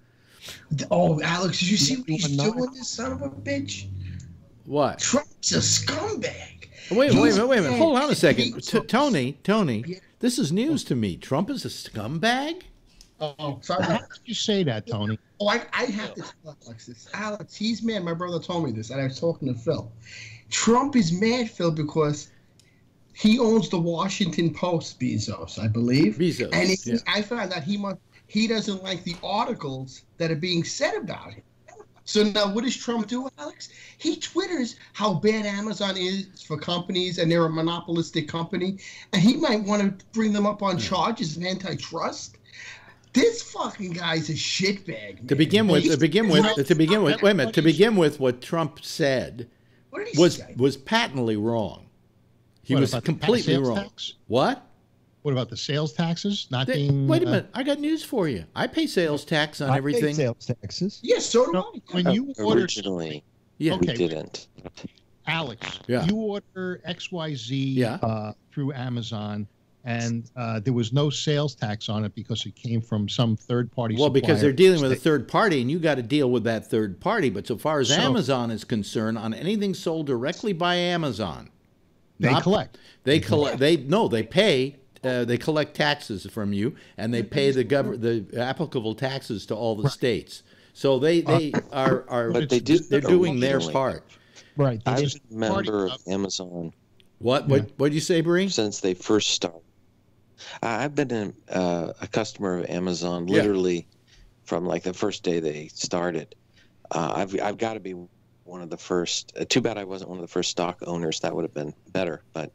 Oh, Alex, did you see what he's doing, this son of a bitch? what? Trump's a scumbag. Wait, wait, He's wait, wait a minute. Hold on a second. T- Tony, Tony, Yeah. This is news to me. Trump is a scumbag? Oh, sorry. Why did you say that, Tony? Oh, I, I have to tell Alex this. Alex, he's mad. My brother told me this, and I was talking to Phil. Trump is mad, Phil, because he owns the Washington Post, Bezos, I believe. Bezos, And he, yeah. I found that he must, he doesn't like the articles that are being said about him. So now, what does Trump do, Alex? He twitters how bad Amazon is for companies, and they're a monopolistic company, and he might want to bring them up on hmm. charges of antitrust. This fucking guy's a shitbag. To begin with, He's- to begin with, to begin with, wait a minute. To begin with, what Trump said What was say? was patently wrong. He What, was completely wrong. tax? What? What about the sales taxes not They- being? wait a uh, minute. I got news for you. I pay sales tax on I pay everything. sales taxes. Yes, so do no, I. when you order Originally, Yeah. Okay. we didn't. Alex, Yeah. you order XYZ Yeah. uh, through Amazon, and uh, there was no sales tax on it because it came from some third party. Well, because they're dealing with a third party, and you got to deal with that third party. But so far as So- Amazon is concerned, on anything sold directly by Amazon, they not- collect. they collect. They no, they pay. Uh, they collect taxes from you, and they pay the gov- the applicable taxes to all the states. So they they are are But they did they're doing their part. Right. They I've just, been a member of party- Amazon What what what did you say, Bree? since they first started. I- I've been a, uh, a customer of Amazon Yeah. literally from like the first day they started. Uh, I've I've got to be one of the first. Uh, too bad I wasn't one of the first stock owners. That would have been better. But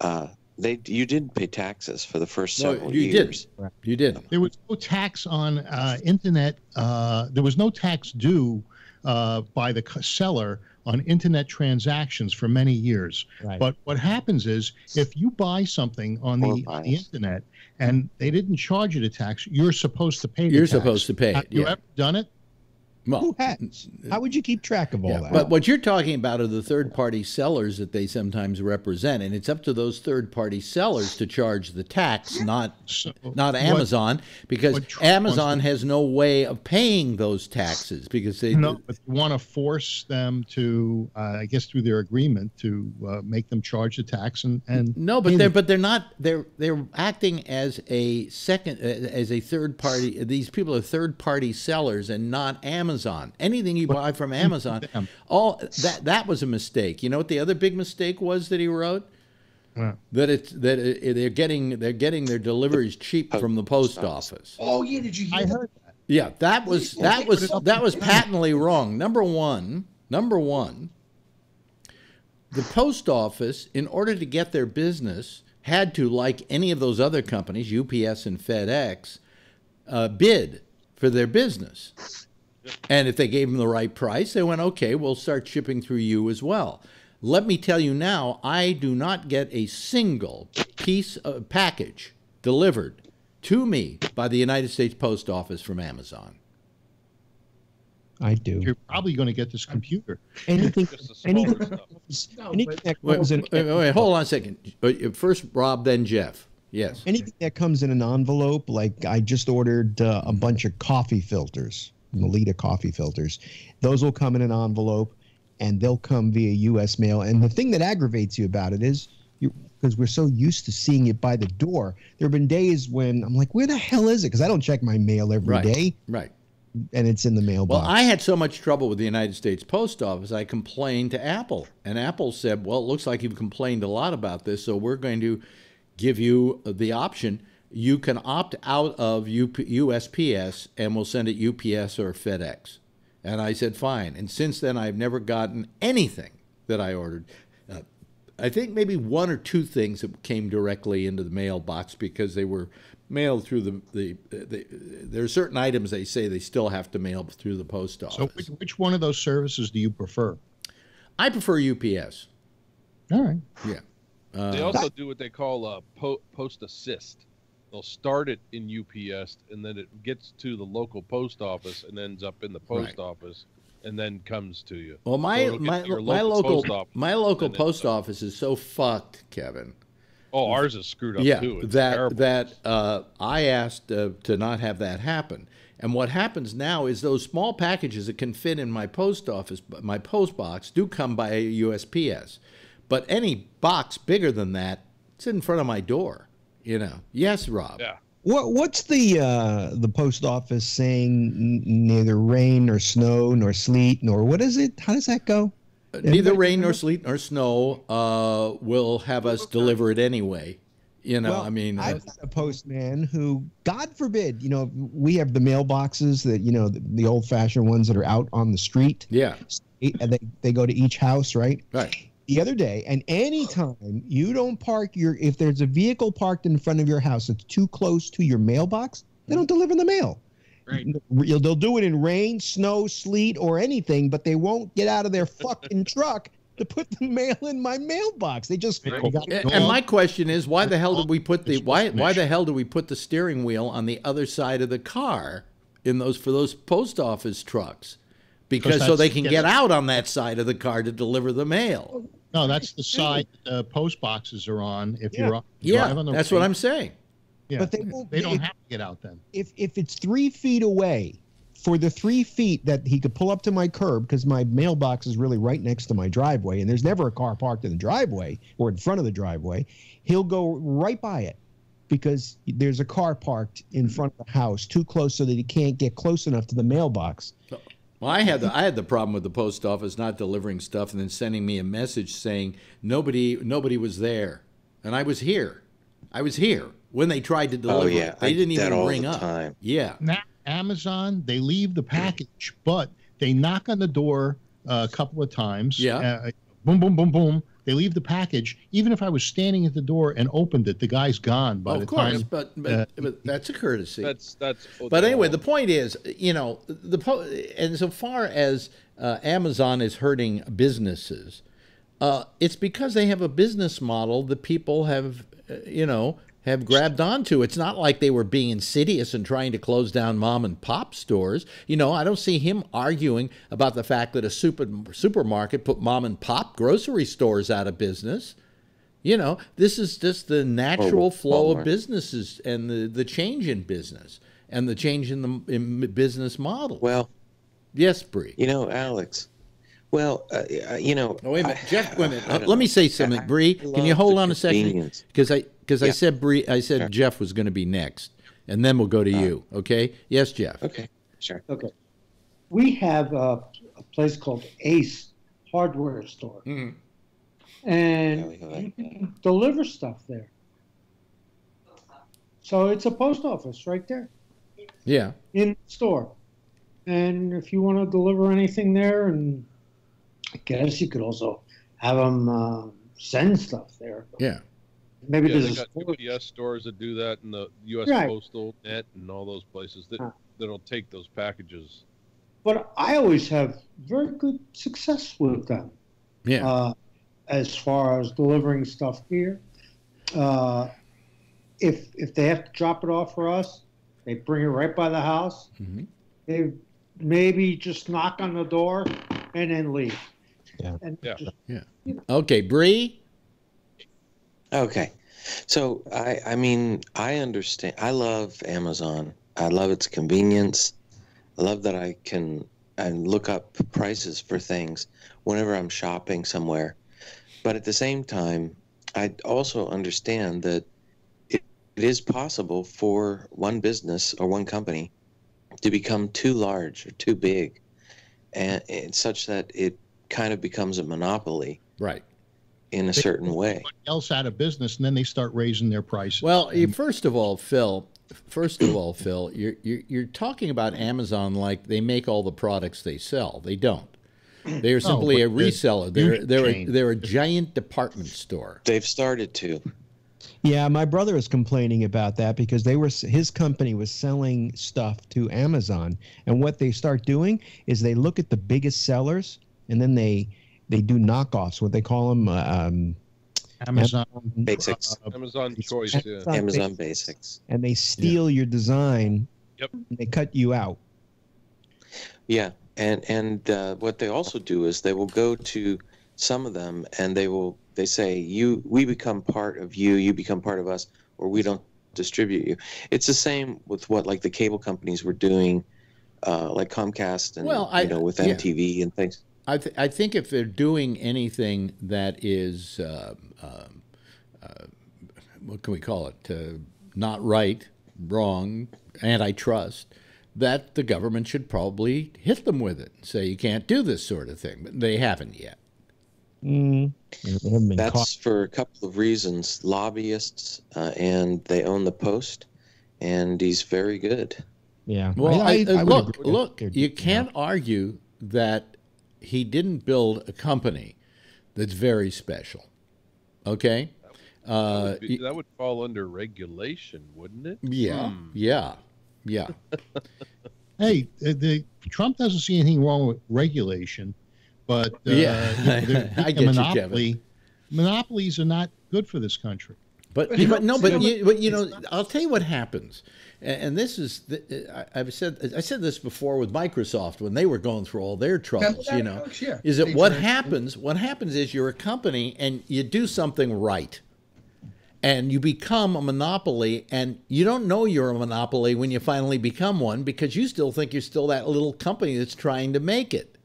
uh, they you didn't pay taxes for the first No, several you years. didn't. You didn't. There was no tax on uh, internet. Uh, there was no tax due uh, by the seller on internet transactions for many years. right. But what happens is, if you buy something on the, on the internet and they didn't charge you the tax, you're supposed to pay. The You're tax. supposed to pay Have it. you Yeah. ever done it? Well, Who has? How would you keep track of all Yeah, that? but what you're talking about are the third party sellers that they sometimes represent, and it's up to those third party sellers to charge the tax, not So not what- Amazon, because what Amazon has no way of paying those taxes because they No, but you want to force them to, uh, I guess, through their agreement, to uh, make them charge the tax and and no, but they're the- but they're not they're they're acting as a second uh, as a third party. These people are third party sellers and not Amazon. Anything you buy from Amazon, all that that was a mistake. You know what the other big mistake was that he wrote? Yeah. that it's that it, they're getting they're getting their deliveries cheap from the post office. Oh yeah, did you hear? I that? heard that. Yeah, that was that was that was patently wrong. Number one, number one, the post office, in order to get their business, had to, like any of those other companies, UPS and FedEx, uh, bid for their business. And if they gave them the right price, they went, okay, we'll start shipping through you as well. Let me tell you now, I do not get a single piece of package delivered to me by the United States Post Office from Amazon. I do. You're probably going to get this computer. Anything, Just the smaller anything. No, anything but- that Wait, comes in, wait, wait, hold on a second. Uh, First, Rob, then Jeff. Yes. anything that comes in an envelope, like I just ordered uh, a bunch of coffee filters, Melitta coffee filters. Those will come in an envelope, and they'll come via U.S. mail. And the thing that aggravates you about it is, because we're so used to seeing it by the door. There have been days when I'm like, where the hell is it? Because I don't check my mail every day, Right. Right. and it's in the mailbox. Well, I had so much trouble with the United States Post Office, I complained to Apple. And Apple said, well, it looks like you've complained a lot about this, so we're going to give you the option. You can opt out of USPS and we'll send it UPS or FedEx. And I said, fine. And since then, I've never gotten anything that I ordered. Uh, I think maybe one or two things that came directly into the mailbox because they were mailed through the, the, the there are certain items they say they still have to mail through the post office. So, which, which one of those services do you prefer? I prefer UPS. All right. Yeah. They Uh, also do what they call a po- post assist. They'll start it in UPS, and then it gets to the local post office, and ends up in the post Right. office, and then comes to you. well, my it'll my, your my local local post office, my local post office is so fucked, Kevin. Oh, ours is screwed up yeah, too. It's that terrible. that uh, I asked uh, to not have that happen. And what happens now is those small packages that can fit in my post office, my post box, do come by USPS. But any box bigger than that, it's in front of my door. You know. Yes, Rob. Yeah. What what's the uh, the post office saying? Neither rain nor snow nor sleet nor what is it? How does that go? Neither Anybody rain nor sleet nor snow uh, will have us deliver it anyway. You know, Well, I mean, I've got a postman who, God forbid, you know, we have the mailboxes that you know the, the old fashioned ones that are out on the street. yeah, And they they go to each house, right? right. The other day, and anytime you don't park your, if there's a vehicle parked in front of your house that's too close to your mailbox, they don't deliver the mail. Right. They'll do it in rain, snow, sleet, or anything, but they won't get out of their fucking truck to put the mail in my mailbox. They just Right. they got And, and my question is, why the hell did we put the why why the hell do we put the steering wheel on the other side of the car in those for those post office trucks? Because so they can get out on that side of the car to deliver the mail. No, that's the side the post boxes are on. If Yeah. you're on, you Yeah, drive on the that's right, what I'm saying. Yeah. But they won't- they don't if- have to get out then. if if it's three feet away for the three feet that he could pull up to my curb because my mailbox is really right next to my driveway and there's never a car parked in the driveway or in front of the driveway he'll go right by it because there's a car parked in front of the house too close so that he can't get close enough to the mailbox Well, I had the I had the problem with the post office not delivering stuff and then sending me a message saying nobody nobody was there, and I was here. I was here when they tried to deliver. Oh yeah, they I didn't get that even all ring the up. time. Yeah, Now, Amazon, they leave the package, but they knock on the door uh, a couple of times. Yeah. Uh, boom, boom, boom, boom. They leave the package. Even if I was standing at the door and opened it, the guy's gone by Oh, the of course, but but, uh, but that's a courtesy. That's that's. But anyway, the point is, you know, the po- and so far as uh, Amazon is hurting businesses, uh, it's because they have a business model that people have, uh, you know, have grabbed onto. It's not like they were being insidious and trying to close down mom and pop stores. You know, I don't see him arguing about the fact that a super supermarket put mom and pop grocery stores out of business. You know, this is just the natural flow of businesses and the, the change in business and the change in the in business model. Well, yes, Bree. you know, Alex. Well, uh, uh, you know. Oh, wait a minute, I- Jeff. Wait a minute. Let me say something, Bree. Can you hold on a second? Because I because I said Bree. I said Sure. Jeff was going to be next, and then we'll go to you. Okay? Yes, Jeff. Okay, sure. Okay. We have a, a place called Ace Hardware Store, Mhm. and Yeah, we have that. you can deliver stuff there. So it's a post office right there Yeah. in the store. And if you want to deliver anything there, and I guess you could also have them uh, send stuff there. Yeah. Maybe yeah, they there's a got store. UPS stores that do that, and the U.S. Right. Postal Net, and all those places that Huh. that'll take those packages. But I always have very good success with them. Yeah. uh, as far as delivering stuff here. Uh, if if they have to drop it off for us, they bring it right by the house. Mhm. They maybe just knock on the door and then leave. Yeah. And Yeah. just- Okay, Bree. Okay. So I I mean I understand I love Amazon. I love its convenience. I love that I can and look up prices for things whenever I'm shopping somewhere. But at the same time, I also understand that it, it is possible for one business or one company to become too large or too big and, and such that it kind of becomes a monopoly Right. In a certain way. else out of business, and then they start raising their prices. Well, you- first of all, Phil. First of all, Phil, you're, you're you're talking about Amazon like they make all the products they sell. They don't. They are simply a reseller. They're they're a, they're a giant department store. They've started to. Yeah, my brother is complaining about that because they were his company was selling stuff to Amazon, and what they start doing is they look at the biggest sellers and then they they do knockoffs, what they call them. Uh, um, Amazon Basics. uh, Amazon It's- Choice, yeah. Amazon Amazon Basics. Basics. and they steal your design. Yep. and they cut you out. Yeah, and and uh, what they also do is they will go to some of them and they will they say you we become part of you, you become part of us, or we don't distribute you. It's the same with what like the cable companies were doing, uh, like Comcast and Well, I- you know with yeah. MTV and things. I, th- I think if they're doing anything that is, uh, um uh, what can we call it, uh, not right, wrong, antitrust, that the government should probably hit them with it and say you can't do this sort of thing. But they haven't yet. Mm, haven't That's caught. for a couple of reasons. Lobbyists, uh, and they own the Post, and he's very good. Yeah. Well, I, uh, would look, look, you can't argue that he didn't build a company that's very special. Okay? Uh, That would, be- that would fall under regulation, wouldn't it? yeah, Hmm. yeah, yeah. Hey, the, the Trump doesn't see anything wrong with regulation, but uh, Yeah, you know, they're- I a get you, monopoly. Monopolies are not good for this country. But, But but, you don't no, but you, but you know, I'll tell you what happens, and, and this is I, I've said I said this before with Microsoft when they were going through all their troubles. You know? Yeah. is that what happens? What happens is you're a company and you do something right, and you become a monopoly, and you don't know you're a monopoly when you finally become one because you still think you're still that little company that's trying to make it.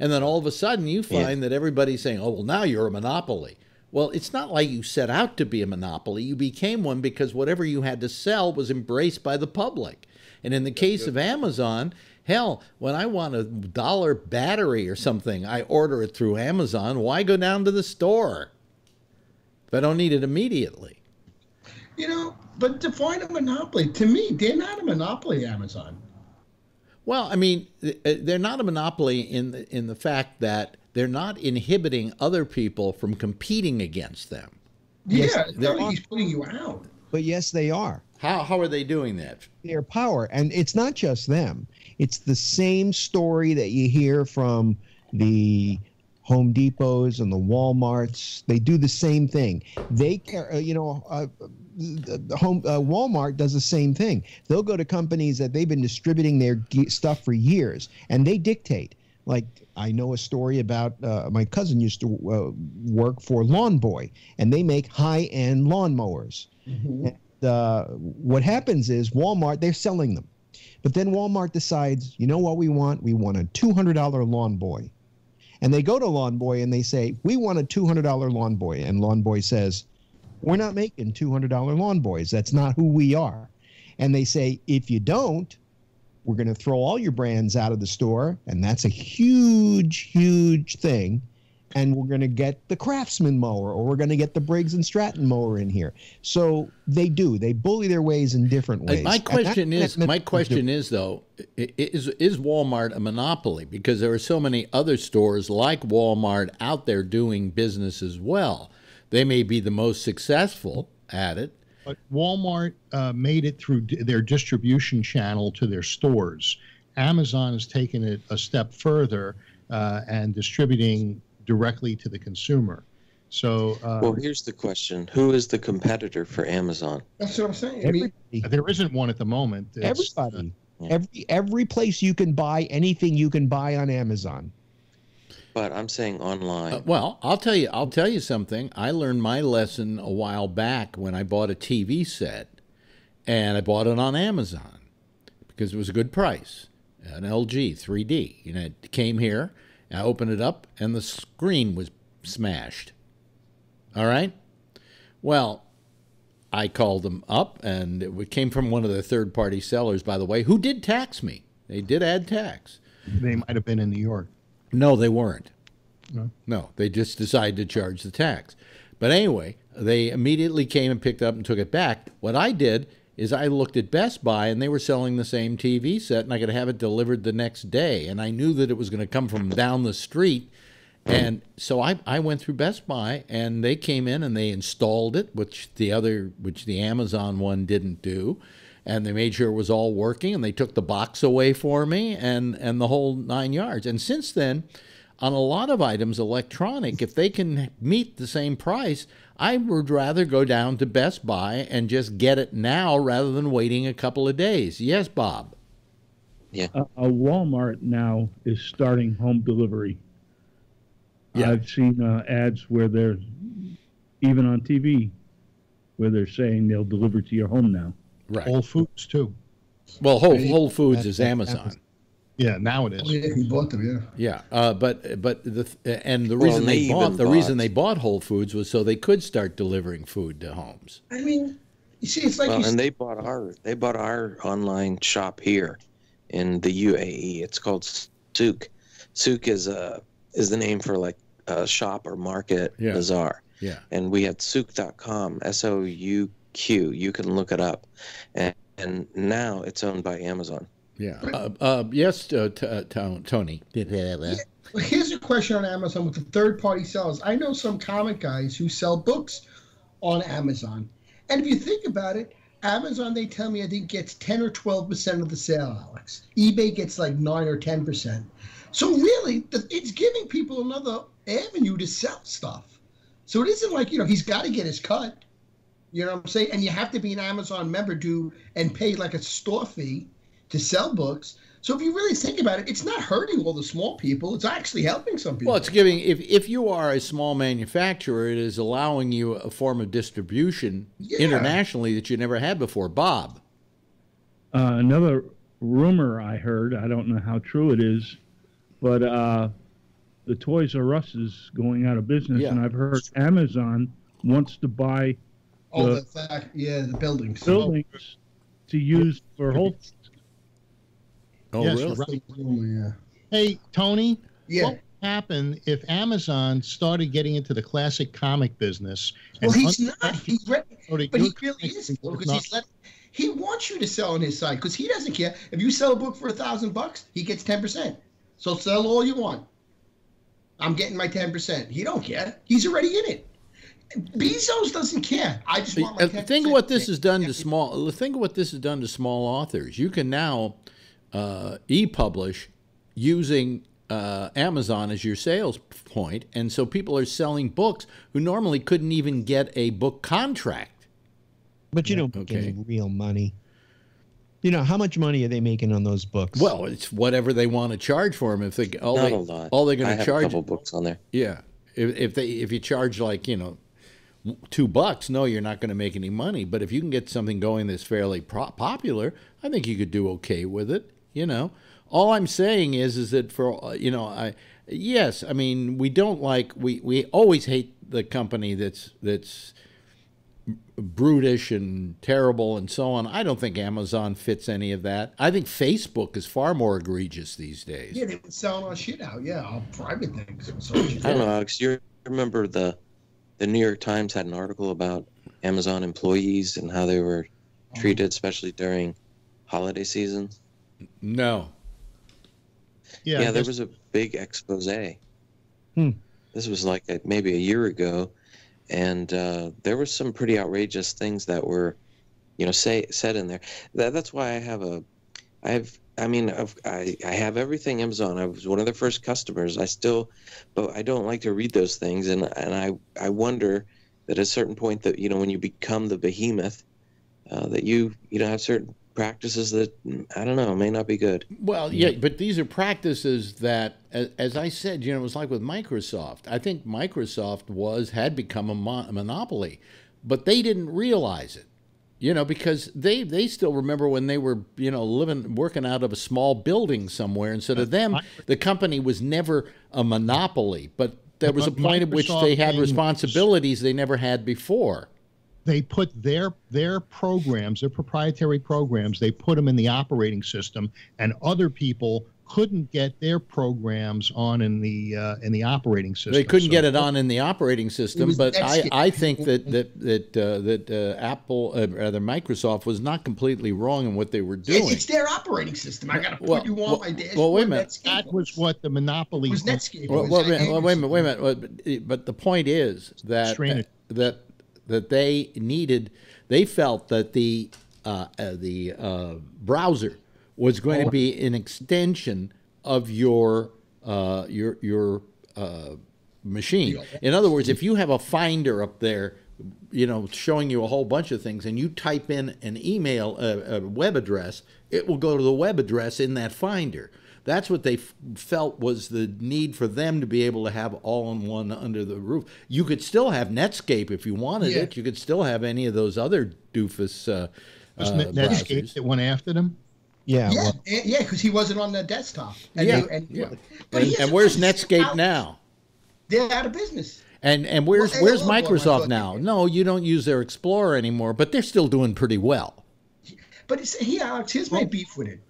And then all of a sudden you find that everybody's saying, oh, well, now you're a monopoly. Well, it's not like you set out to be a monopoly. You became one because whatever you had to sell was embraced by the public. And in the case of Amazon, hell, when I want a dollar battery or something, I order it through Amazon. Why go down to the store if I don't need it immediately? You know, but define a monopoly. To me, they're not a monopoly, Amazon. Well, I mean, uh, they're not a monopoly in the, in the fact that they're not inhibiting other people from competing against them. Yes, yeah, they no, are. he's putting you out. But yes, they are. How how are they doing that? Their power, and it's not just them. It's the same story that you hear from the Home Depots and the WalMarts. They do the same thing. They, care- uh, you know, uh, the, the home uh, Walmart does the same thing. They'll go to companies that they've been distributing their ge- stuff for years, and they dictate. Like I know a story about uh, my cousin used to uh, work for Lawn Boy, and they make high-end lawnmowers. And, uh, what happens is Walmart they're selling them, but then Walmart decides, you know what we want? We want a two hundred dollar Lawn Boy, and they go to Lawn Boy and they say, we want a two hundred dollar Lawn Boy, and Lawn Boy says, we're not making two hundred dollar Lawn Boys. That's not who we are. And they say, if you don't, we're going to throw all your brands out of the store, and that's a huge, huge thing. And we're going to get the Craftsman mower, or we're going to get the Briggs and Stratton mower in here. So they do. They bully their ways in different ways. My question that's- is, my question is though, is is Walmart a monopoly? Because there are so many other stores like Walmart out there doing business as well. They may be the most successful at it. But Walmart uh, made it through d- their distribution channel to their stores. Amazon has taken it a step further uh, and distributing directly to the consumer. So uh, Well, here's the question: Who is the competitor for Amazon? That's what I'm saying. Everybody, there isn't one at the moment. It's, uh, everybody, Yeah. every every place you can buy anything you can buy on Amazon. But I'm saying online. Uh, well, I'll tell you. I'll tell you something. I learned my lesson a while back when I bought a TV set, and I bought it on Amazon because it was a good price. An LG 3D. You know, it came here. I opened it up, and the screen was smashed. All right. Well, I called them up, and it came from one of the third-party sellers, by the way, who did tax me. They did add tax. they might have been in New York. No, they weren't. No? No, they just decided to charge the tax. But anyway, they immediately came and picked up and took it back. What I did is I looked at Best Buy and they were selling the same TV set and I could have it delivered the next day. And I knew that it was going to come from down the street. And so I, I went through Best Buy and they came in and they installed it, which the other, which the Amazon one didn't do. And they made sure it was all working and they took the box away for me and, and the whole nine yards. And since then, on a lot of items electronic, if they can meet the same price, I would rather go down to Best Buy and just get it now rather than waiting a couple of days. Yes, Bob. a, a Walmart now is starting home delivery. Yeah. I've seen uh, ads where they're even on TV where they're saying they'll deliver to your home now. Right. Whole Foods too. Well, Whole, Whole Foods is Amazon. Yeah, now it is. oh, yeah, he bought them. Yeah. Yeah, uh, but but the and the Well, reason they they, bought even the reason they bought Whole Foods was so they could start delivering food to homes. I mean, You see, it's like well, and they bought our they bought our online shop here in the UAE. It's called Souq. Souk is a is the name for like a shop or market Yeah. bazaar. Yeah. And we had souq.com, S O U Q. You can look it up. And, and now it's owned by Amazon. Yeah. Uh, uh, yes, uh, t- uh, to- Tony. Well, here's a question on Amazon with the third party sellers. I know some comic guys who sell books on Amazon. And if you think about it, Amazon, they tell me, I think gets 10 or 12% of the sale, Alex. eBay gets like 9 or 10%. So really, th- it's giving people another avenue to sell stuff. So it isn't like, you know, he's got to get his cut. You know what I'm saying? And you have to be an Amazon member to and pay like a store fee to sell books. So if you really think about it, it's not hurting all the small people. It's actually helping some people. Well, it's giving if if you are a small manufacturer, it is allowing you a form of distribution Yeah. internationally that you never had before. Bob. Uh, another rumor I heard, I don't know how true it is, but uh, the Toys R Us is going out of business, Yeah. and I've heard Amazon wants to buy oh, the the fact, yeah, the buildings. buildings to use for Whole Oh, Yes, really? right. yeah. Hey, Tony. Yeah. What would happen if Amazon started getting into the classic comic business? Well, he's not. He's re- but he really is comics because he's not- let. He wants you to sell on his side because he doesn't care. If you sell a book for a thousand bucks, he gets ten percent. So sell all you want. I'm getting my ten percent. He don't care. He's already in it. Bezos doesn't care. I just want my Uh, think of what this has done to small. Think of what this has done to small authors. You can now uh, e-publish using uh, Amazon as your sales point, and so people are selling books who normally couldn't even get a book contract. But you don't make okay. any real money. You know, how much money are they making on those books? Well, it's whatever they want to charge for them. If they all Not they a lot. all they're going to have charge, a couple books on there. yeah. If, if they if you charge like you know two bucks, no, you're not going to make any money. But if you can get something going that's fairly pro- popular, I think you could do okay with it. You know, all I'm saying is is that for you know I yes, I mean we don't like we we always hate the company that's that's brutish and terrible and so on. I don't think Amazon fits any of that. I think Facebook is far more egregious these days. Yeah, they were selling our shit out. Yeah, our private things. They were selling shit I don't know, Alex. You remember the the New York Times had an article about Amazon employees and how they were treated, especially during holiday season. Yeah, No. Yeah, I there was a big expose. Hmm. This was like a, maybe a year ago, and uh, there were some pretty outrageous things that were, you know, say said in there. That, that's why I have a, I have. I mean, I've, I I have everything Amazon. I was one of their first customers. I still, but I don't like to read those things, and and I I wonder that at a certain point that you know when you become the behemoth, uh, that you you know have certain practices that I don't know may not be good. Well, yeah, but these are practices that, as, as I said, you know, it was like with Microsoft. I think Microsoft was had become a, a monopoly, but they didn't realize it. You know, because they they still remember when they were you know living working out of a small building somewhere, and so to them the company was never a monopoly, but there was a point at which they had responsibilities they never had before. they put their their programs, their proprietary programs, they put them in the operating system, and other people couldn't get their programs on in the uh, in the operating system. They couldn't So- get it on in the operating system, but I, I think that that that uh, that uh, Apple, uh, rather Microsoft, was not completely wrong in what they were doing. it's their operating system. I got to put Well, you on well, my dashboard. well, wait a minute. Netscape That was what the monopoly It was Netscape. Well, well, was wait, well, wait a minute, wait a minute. But, but the point is that Strain that that they needed, they felt that the uh, uh, the uh, browser was going to be an extension of your uh, your your uh, machine. In other words, if you have a finder up there, you know, showing you a whole bunch of things, and you type in an email, a, a web address, it will go to the web address in that finder. That's what they f- felt was the need for them to be able to have all in one under the roof. You could still have Netscape if you wanted Yeah. it. You could still have any of those other doofus uh, Wasn't uh, Netscape browsers. that went after them? Yeah. Yeah, well, and- yeah, because he wasn't on the desktop. And Yeah, they- and, yeah. but And, and where's thing, Netscape Alex, now? They're out of business. And and where's Well, where's AOL one, I Microsoft now? No, you don't use their Explorer anymore, but they're still doing pretty well. But it's, here, Alex, here's my beef with it.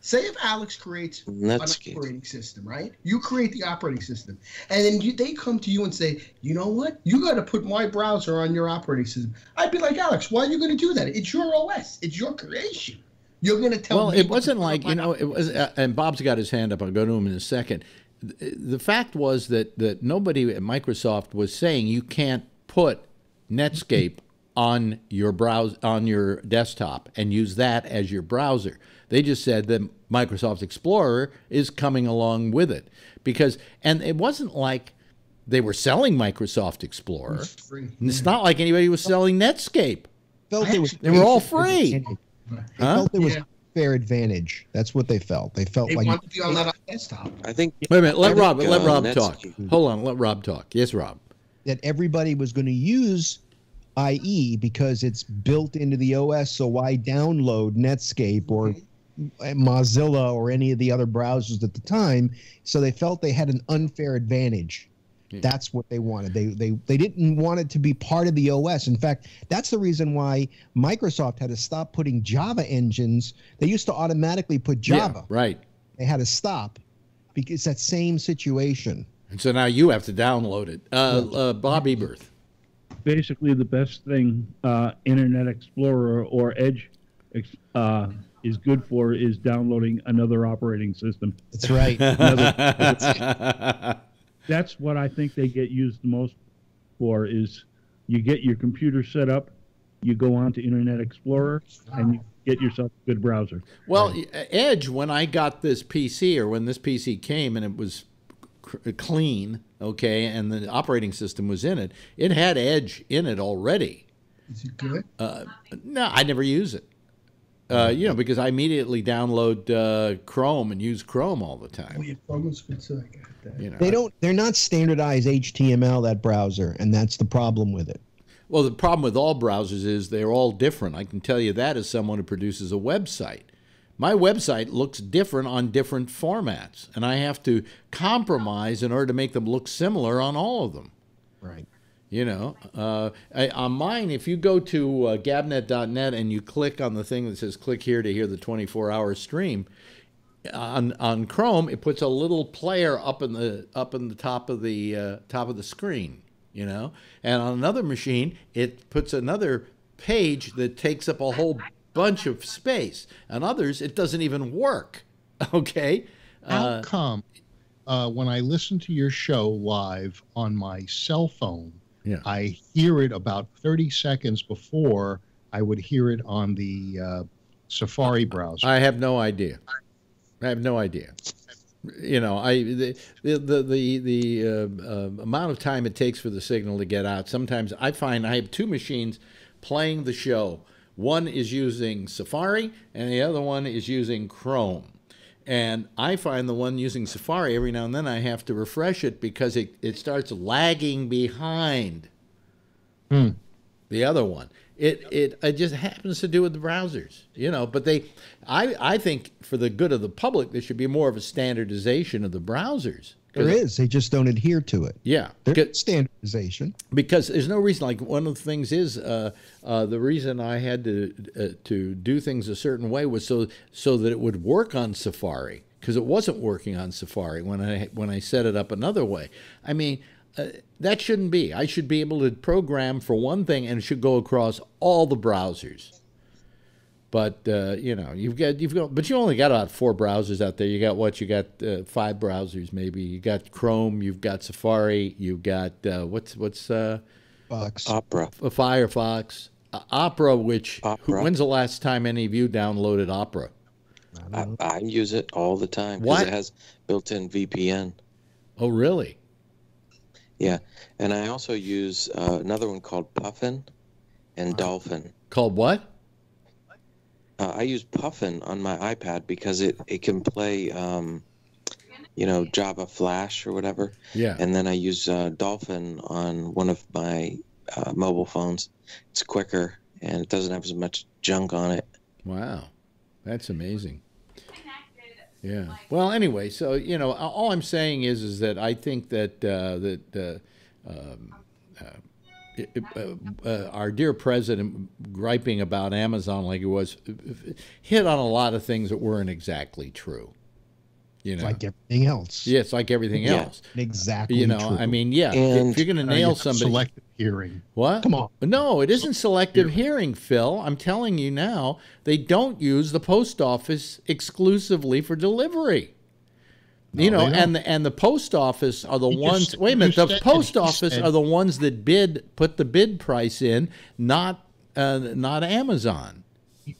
Say if Alex creates Netscape. an operating system, right? You create the operating system, and then you, they come to you and say, you know what? You got to put my browser on your operating system. I'd be like, Alex, why are you going to do that? It's your OS. It's your creation. You're going to tell Well, me. it wasn't like you know. It was, uh, and Bob's got his hand up. I'll go to him in a second. The, the fact was that that nobody at Microsoft was saying you can't put Netscape on your browse on your desktop and use that as your browser. They just said that Microsoft Explorer is coming along with it because, and it wasn't like they were selling Microsoft Explorer. It's It's not like anybody was selling Netscape. It was They were all free. They Huh? felt there was Yeah. fair advantage. That's what they felt. They felt They like want to be on that desktop. I think Wait a minute. Let Rob. Let Rob Netscape- talk. Hold on. Let Rob talk. Yes, Rob. that everybody was going to use IE because it's built into the OS. So why download Netscape or Mozilla or any of the other browsers at the time? So they felt they had an unfair advantage. That's what they wanted. They they they didn't want it to be part of the OS. In fact, that's the reason why Microsoft had to stop putting Java engines. They used to automatically put Java. Yeah, right. They had to stop because that same situation. And so now you have to download it. Uh, uh, Bob Eberth. Basically, the best thing uh, Internet Explorer or Edge uh, is good for is downloading another operating system. That's right. That's what I think they get used the most for is you get your computer set up, you go on to Internet Explorer, and you get yourself a good browser. Well, Edge, when I got this PC or when this PC came and it was cr- clean, okay, and the operating system was in it, it had Edge in it already. Is it good? Uh, no, I never use it. Uh, you know, because I immediately download uh, Chrome and use Chrome all the time. yeah, Chrome's good too. I got that. You know, They don't. They're not standardized HTML that browser, and that's the problem with it. Well, the problem with all browsers is they're all different. I can tell you that as someone who produces a website. My website looks different on different formats, and I have to compromise in order to make them look similar on all of them. Right. You know, uh, I, on mine, if you go to uh, gabnet.net and you click on the thing that says click here to hear the 24 hour stream, on on Chrome, it puts a little player up in the up in the top of the uh, top of the screen, you know. And on another machine, it puts another page that takes up a whole bunch of space. On others, it doesn't even work. Okay. How Uh, come uh, when I listen to your show live on my cell phone, Yeah. I hear it about 30 seconds before I would hear it on the uh, Safari browser? I have no idea. I have no idea. You know, I the the the the, uh, uh, amount of time it takes for the signal to get out. Sometimes I find I have two machines playing the show. One is using Safari, and the other one is using Chrome. And I find the one using Safari every now and then I have to refresh it because it, it starts lagging behind Hmm. the other one. It, it it just happens to do with the browsers, you know. But they, I I think for the good of the public, there should be more of a standardization of the browsers. There is. They just don't adhere to it. Yeah, There's standardization. because there's no reason. Like one of the things is uh, uh, the reason I had to uh, to do things a certain way was so so that it would work on Safari because it wasn't working on Safari when I when I set it up another way. I mean. Uh, that shouldn't be. I should be able to program for one thing, and it should go across all the browsers. But uh, you know, you've got you've got, but you only got about four browsers out there. You got what? You got uh, five browsers, maybe. You got Chrome, you've got Safari, you've got uh, what's what's uh, Fox. Opera. F- Firefox, uh, Opera. Which Opera. when's the last time any of you downloaded Opera? I, I use it all the time because it has built-in VPN. Oh, really? Yeah, and I also use uh, another one called Puffin and Dolphin. Called what? Uh, I use Puffin on my iPad because it, it can play, um, you know, Java Flash or whatever. Yeah. And then I use uh, Dolphin on one of my uh, mobile phones. It's quicker and it doesn't have as much junk on it. Wow, that's amazing. Yeah. Well, anyway, so you know, all I'm saying is, is that I think that uh, that um, uh, it- uh, uh, our dear president griping about Amazon like it was hit on a lot of things that weren't exactly true. You know, like everything else. yeah, it's like everything Yeah. else. Exactly. You know, true. I mean, yeah, And- if you're going to Uh, nail have somebody, Selective hearing. what? Come on. No, it isn't selective hearing, Phil. I'm telling you now, they don't use the post office exclusively for delivery. you know, and the, and the post office are the You ones. just- wait a minute, the said post office said- are the ones that bid put the bid price in, not uh, not Amazon.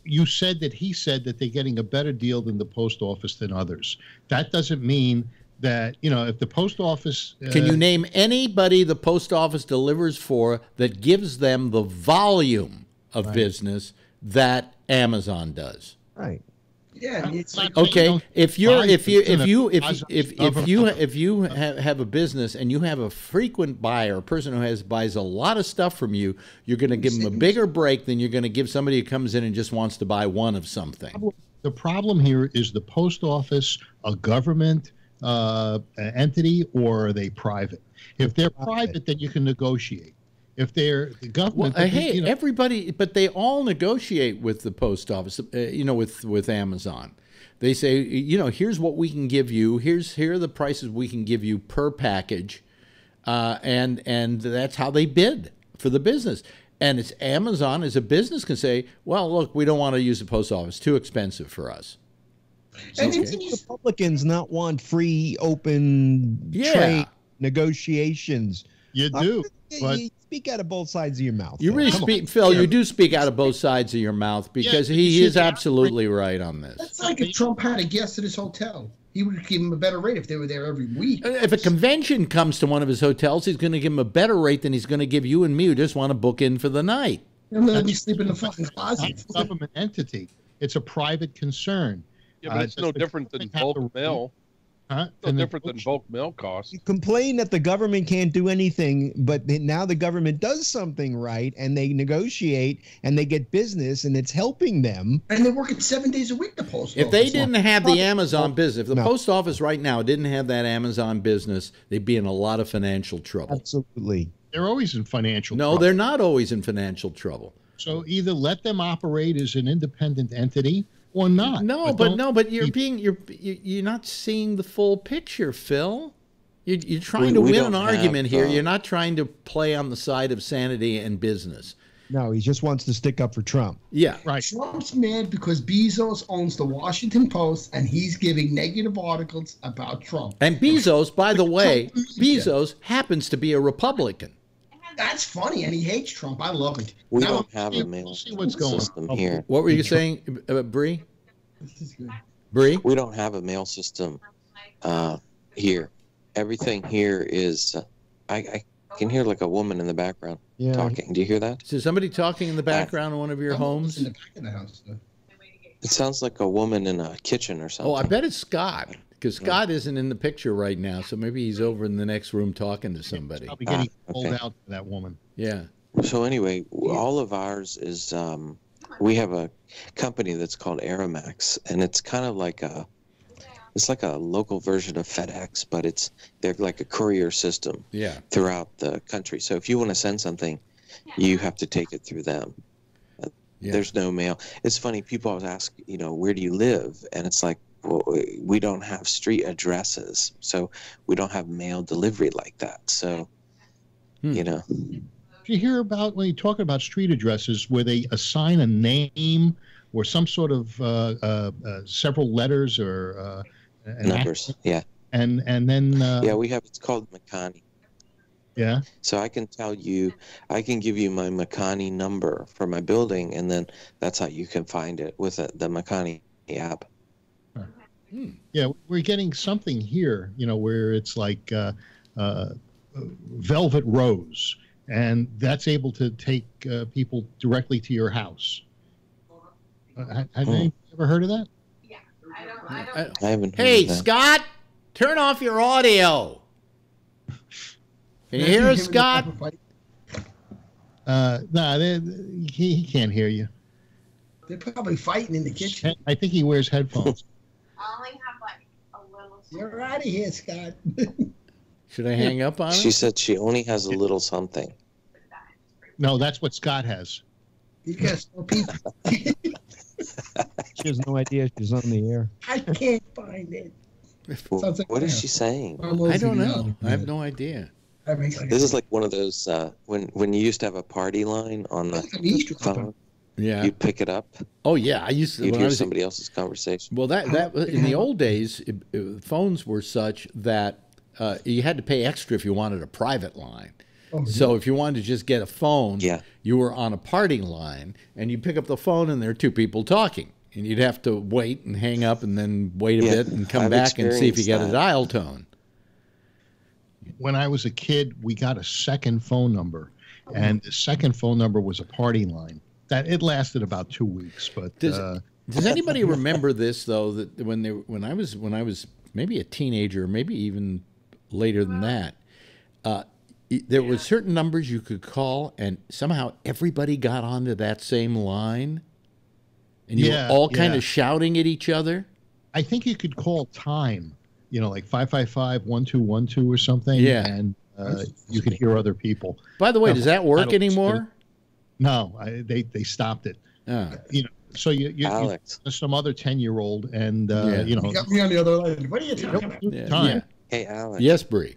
You said that he said that they're getting a better deal than the post office than others. That doesn't mean that you know if the post office uh, Can you name anybody the post office delivers for that gives them the volume of business that Amazon does? right. Yeah, like Okay, if you're if you if you if positive if if you if you have, have a business and you have a frequent buyer, a person who has buys a lot of stuff from you, you're going to give them a bigger break than you're going to give somebody who comes in and just wants to buy one of something. the problem here is the post office a government uh, entity or are they private? If they're private, then you can negotiate. If they're the government, uh, then, hey, you know, everybody, but they all negotiate with the post office. Uh, you know, with with Amazon, they say, you know, here's what we can give you. Here's here are the prices we can give you per package, uh, and and that's how they bid for the business. And it's Amazon as a business can say, well, look, we don't want to use the post office; too expensive for us. and Okay. it's- Republicans not want free, open Yeah. trade negotiations. you Uh, do. You- But- you speak out of both sides of your mouth. You really Come on. speak, Phil. You do speak out of both sides of your mouth because but he you is absolutely right on this. That's like if Trump had a guest at his hotel. He would give him a better rate if they were there every week. If a convention comes to one of his hotels, he's going to give him a better rate than he's going to give you and me who just want to book in for the night. And let me sleep in the fucking It's closet. not a government entity. It's a private concern. Yeah, but Uh, it's does no different than government have bulk to- mail. Huh? No And the- different than bulk mail costs. You complain that the government can't do anything, but now the government does something right, and they negotiate and they get business, and it's helping them. And they're working seven days a week, the post If they didn't have the Amazon business, if the No. post office right now didn't have that Amazon business, they'd be in a lot of financial trouble. Absolutely. They're always in financial. No, trouble. they're not always in financial trouble. So either let them operate as an independent entity or not. No, but don't no, but you're keep- being you're you- you're not seeing the full picture, Phil. You're, you're trying We- to we win an argument have, here. uh, You're not trying to play on the side of sanity and business. No, he just wants to stick up for Trump. Yeah, right. Trump's mad because Bezos owns the Washington Post and he's giving negative articles about Trump. and Bezos, by the way, Trump. Bezos happens to be a Republican. That's funny, and he hates Trump. I love it. We Now, don't have see- a mail see what's going system on. here. What were you saying, uh, Bree? This is good. Bree? We don't have a mail system uh, here. Everything here is. Uh, I, I can hear like a woman in the background Yeah. talking. Do you hear that? Is there somebody talking in the background in one of your I'm homes? in the back of the house. though. It sounds like a woman in a kitchen or something. Oh, I bet it's Scott because Scott isn't in the picture right now. So maybe he's over in the next room talking to somebody. I'll be getting Ah, pulled okay. out to that woman. Yeah. So anyway, all of ours is um, we have a company that's called Aramex, and it's kind of like a it's like a local version of FedEx, but it's they're like a courier system Yeah. throughout the country. So if you want to send something, you have to take it through them. Yeah. There's no mail. It's funny. People always ask, you know, where do you live? And it's like, well, we don't have street addresses, so we don't have mail delivery like that. So, Hmm. you know, Did you hear about when you talk about street addresses where they assign a name or some sort of uh, uh, uh, several letters or uh, an numbers. Yeah, and and then uh, yeah. We have. It's called Makani. yeah So I can tell you, I can give you my Makani number for my building, and then that's how you can find it with the, the Makani app. Yeah we're getting something here you know where it's like uh, uh, velvet rose and that's able to take uh, people directly to your house uh, have have Hmm. you ever heard of that Uh, I haven't. heard Hey, of that. Scott, turn off your audio. Can you hear us, Him and the Scott? pepper uh, no they, he, he can't hear you They're probably fighting in the kitchen. i think he wears headphones I only have like a little. You're out of here, Scott. Should I hang up on her? She said she only has a little something. No, that's what Scott has. You got no people. She has no idea she's on the air. I can't find it. Sounds like What is she saying? I don't know. I have no idea. That makes like This is like one of those uh, when when you used to have a party line on the an Easter phone. Yeah. You pick it up. Oh yeah, I used to. You'd hear was- somebody else's conversation. Well, that that in the old days, it, it- phones were such that uh, you had to pay extra if you wanted a private line. Oh, So if you wanted to just get a phone, Yeah. you were on a party line, and you pick up the phone, and there are two people talking, and you'd have to wait and hang up, and then wait a Yeah, bit and come I've back and see if you experienced get a dial tone. When I was a kid, we got a second phone number, and the second phone number was a party line. That it lasted about two weeks, but Does- uh, Does anybody remember this though? That when they when I was when I was maybe a teenager, maybe even later than that, uh, y- there were certain numbers you could call, and somehow everybody got onto that same line, and you Yeah, were all kind yeah. of shouting at each other. I think you could call time, you know, like 555 1212 or something. Yeah. And uh, you could hear other people. By the way, Now, does that work don't- anymore? No, I, they, they stopped it. Yeah. You know, so you, you, you some other 10 year old and, uh, Yeah. you know, You got me on the other line. What are you talking about? Yeah, time. yeah. Hey, Alex. Yes, Bree.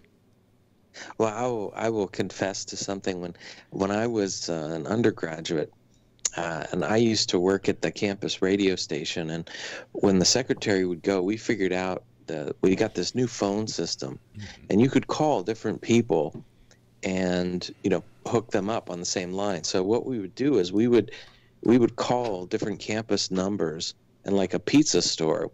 Well, I will, I will confess to something. When when I was uh, an undergraduate, uh, and I used to work at the campus radio station, and when the secretary would go, we figured out that we got this new phone system, and you could call different people, and you know hook them up on the same line. So what we would do is we would we would call different campus numbers and like a pizza store,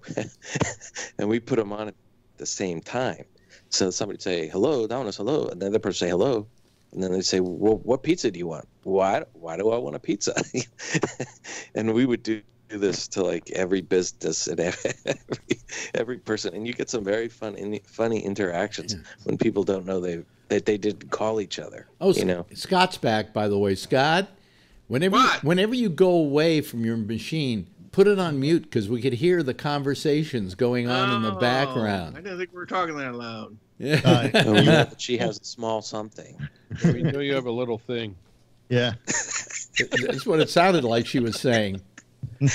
and we put them on at the same time. So somebody would say hello, Domino's, hello, and the other person say hello, and then they'd say, well, what pizza do you want? Why? Why do I want a pizza? and we would do this to like every business and every every person, and you get some very fun, funny interactions when people don't know they that they didn't call each other. Oh, you know. Scott's back, by the way. Scott, whenever you, whenever you go away from your machine, put it on mute because we could hear the conversations going on in the Oh, background. I didn't think we were talking that loud. Yeah. Uh, oh, we know that she has a small something. We know you have a little thing. Yeah. That's what it sounded like she was saying.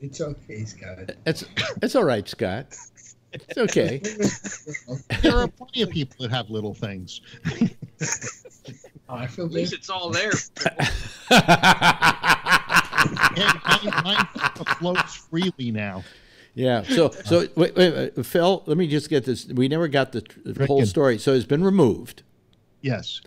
It's okay, Scott. It's it's all right, Scott. It's okay. there are plenty of people that have little things. Oh, I feel At least it's all there. Yeah, mine, mine floats freely now. Yeah. So so wait, wait, wait, Phil, let me just get this. We never got the, the whole story. So it's been removed, Yes.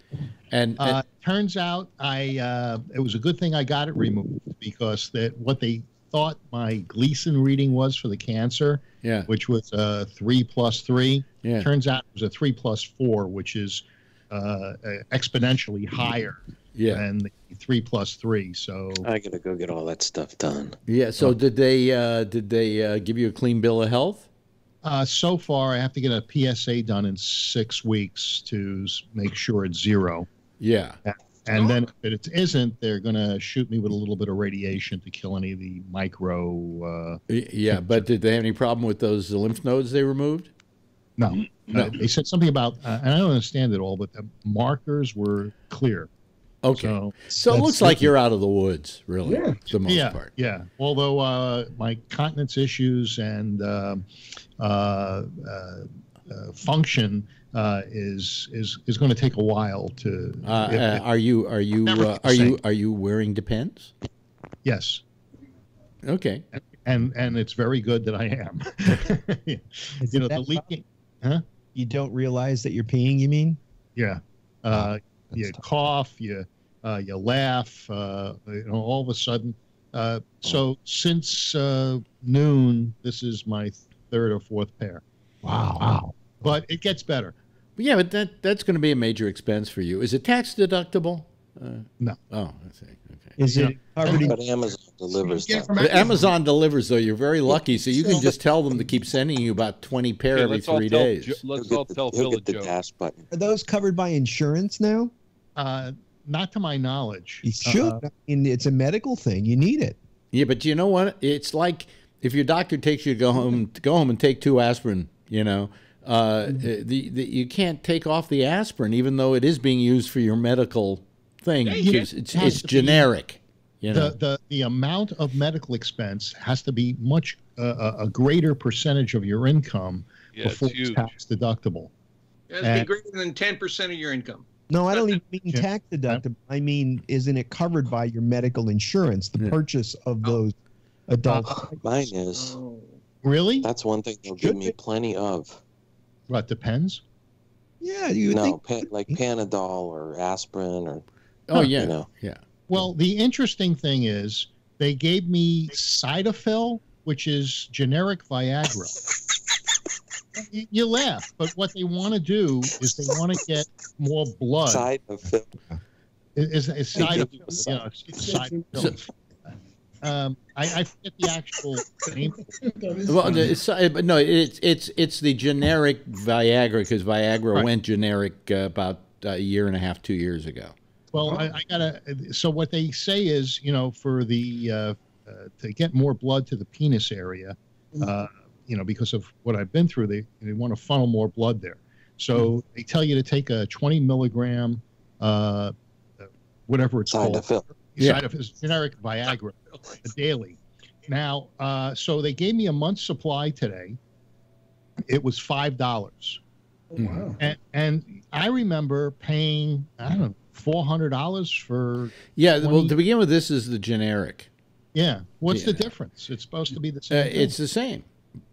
and, and Uh, turns out I uh, it was a good thing I got it removed because that what they thought my Gleason reading was for the cancer, yeah, which was a three plus three. yeah. Turns out it was a three plus four, which is uh, uh, exponentially higher Yeah. than the three plus three. So I gotta go get all that stuff done. Yeah. So did they uh, did they uh, give you a clean bill of health? uh, so far I have to get a PSA done in six weeks to make sure it's zero. Yeah. And then if it isn't, they're going to shoot me with a little bit of radiation to kill any of the micro. Uh, Y- Yeah. But did they have any problem with those lymph nodes they removed? no, No. Uh, they said something about, uh, and I don't understand it all, but the markers were clear. Okay. So, So it looks like you're out of the woods, really, Yeah. for the most yeah, part. yeah. Although uh, my continence issues and um uh, uh, uh, function uh, is is is going to take a while to. Uh, if- uh, are you are you uh, are you are you wearing Depends? yes, Okay. and and it's very good that I am. You know, the that leaking. You don't realize that you're peeing, you mean? Yeah. Uh, you tough. cough, you uh, you laugh, uh, you know, all of a sudden. Uh, so since uh, noon, this is my third or fourth pair. Wow. Wow. But it gets better. But yeah, but that that's going to be a major expense for you. Is it tax deductible? Uh, No. Oh, I see. Okay. Is it covered in But Amazon delivers Get it them. from But Amazon delivers, though. You're very lucky, so you can just tell them to keep sending you about 20 pair Okay, every three tell days. Jo- let's all the- tell Phil the joke. task button. Are those covered by insurance now? Uh, not to my knowledge. You should. Uh, I mean, it's a medical thing. You need it. Yeah, but you know what? It's like if your doctor takes you to go home to go home and take two aspirin, you know, uh, the, the you can't take off the aspirin, even though it is being used for your medical thing. Yeah, because it's it it's generic. You know. the, the the amount of medical expense has to be much uh, a, a greater percentage of your income Yeah, before it's huge. tax deductible. It has to be greater than 10% of your income. No, I don't even mean Yeah. tax deductible. I mean, isn't it covered by your medical insurance? The Yeah. purchase of those adult. Mine is. Oh. Really? That's one thing they'll give me plenty of. What depends? yeah, you would No, think. pa- like Panadol or aspirin or oh yeah, you know. yeah. Well, the interesting thing is they gave me Cytofil, which is generic Viagra. you, you laugh, but what they want to do is they want to get more blood. side effect. Is, is They give you Cytofil, a you know, it's Cytofil. Um, I, I forget the actual name. Well, it's, uh, but no, it's it's it's the generic Viagra because Viagra Right. went generic uh, about a year and a half, two years ago. Well, I, I gotta. So what they say is, you know, for the uh, uh, to get more blood to the penis area, uh, you know, because of what I've been through, they they want to funnel more blood there. So they tell you to take a 20 milligram, uh, uh, whatever it's called, Cytofil. Yeah. side of his generic Viagra daily. Now, uh, so they gave me a month's supply today. It was five dollars. Mhm. And, and I remember paying, I don't know, four hundred dollars for Yeah, well, to begin with, this is the generic. yeah. What's the difference? It's supposed to be the Uh, same. thing. it's the same.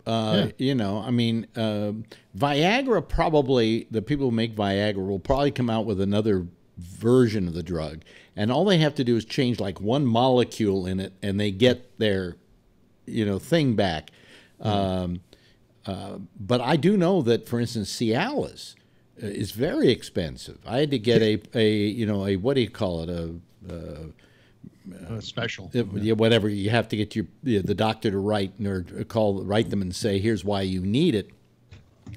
Uh, You know, I mean, um Viagra probably, the people who make Viagra will probably come out with another version of the drug. And all they have to do is change like one molecule in it and they get their, you know, thing back. Um, uh, but I do know that, for instance, Cialis uh, is very expensive. I had to get a, a you know, a, what do you call it? A, uh, Uh, special. uh, yeah, whatever you have to get your the doctor to write or call write them and say here's why you need it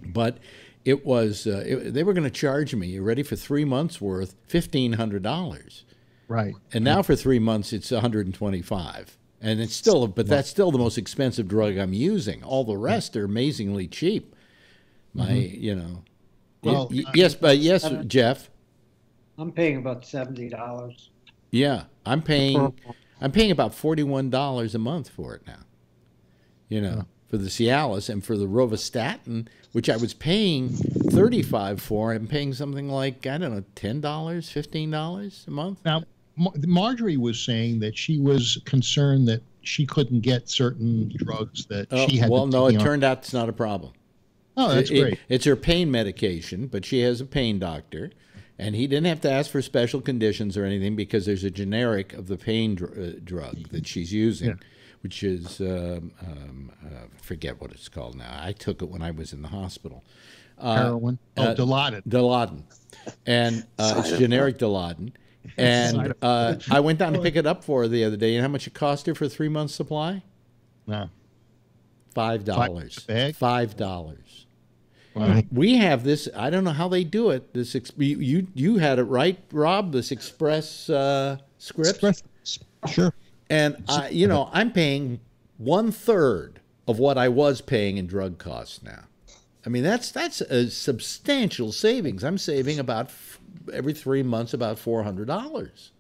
but it was uh, it, they were going to charge me you ready for three months worth $1500 Right. and now for three months it's 125 and it's still but that's still the most expensive drug i'm using all the rest are amazingly cheap my mm-hmm. you know Well, Y- I- uh, yes but yes jeff I'm paying about seventy dollars. Yeah, I'm paying. I'm paying about forty-one dollars a month for it now. You know, for the Cialis and for the Rovastatin, which I was paying thirty-five for. I'm paying something like I don't know, ten dollars, fifteen dollars a month. Now, Mar- Marjorie was saying that she was concerned that she couldn't get certain drugs that Oh, she had. well, to no, it on. turned out it's not a problem. Oh, that's It- it- great. it's her pain medication, but she has a pain doctor, and he didn't have to ask for special conditions or anything because there's a generic of the pain dr- uh, drug that she's using, Yeah. which is um, um, uh, forget what it's called now. I took it when I was in the hospital. Uh, Heroin. Oh, uh, Dilaudid. Dilaudid, and uh, it's generic Dilaudid. And uh, I went down to pick it up for her the other day. You know how much it cost her for three months supply? No. Five dollars. Five dollars. Wow. We have this. I don't know how they do it. This ex- you you, you had it right, Rob. This Express uh, script, Express- Sure. and I, you know I'm paying one third of what I was paying in drug costs now. I mean that's that's a substantial savings. I'm saving about f- every three months about four hundred dollars.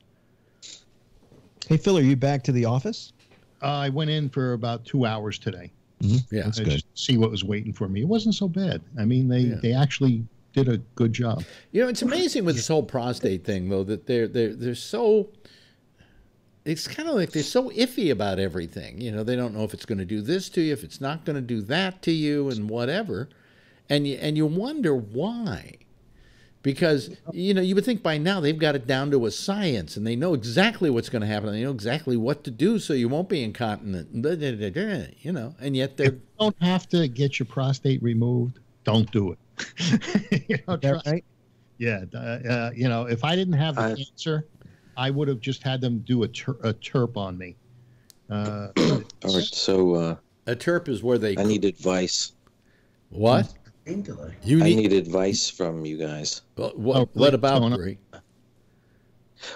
Hey, Phil, are you back to the office? Uh, I went in for about two hours today. Yeah, That's uh, good. Just see what was waiting for me. It wasn't so bad. I mean, they Yeah. they actually did a good job. You know, it's amazing with this whole prostate thing, though, that they're they're they're so. It's kind of like they're so iffy about everything. You know, they don't know if it's going to do this to you, if it's not going to do that to you, and whatever. And you and you wonder why, because you know you would think by now they've got it down to a science, and they know exactly what's going to happen, and they know exactly what to do so you won't be incontinent. blah, blah, blah, blah, You know, and yet they're don't have to get your prostate removed, don't do it. you know, trust- right? Yeah, uh, uh, you know, if I didn't have the I- cancer, I would have just had them do a, ter- a TURP on me. Uh, All right, so uh, a TURP is where they I need advice. what Intellect. you I need. need advice from you guys. What, Oh, what, about going on? Bree?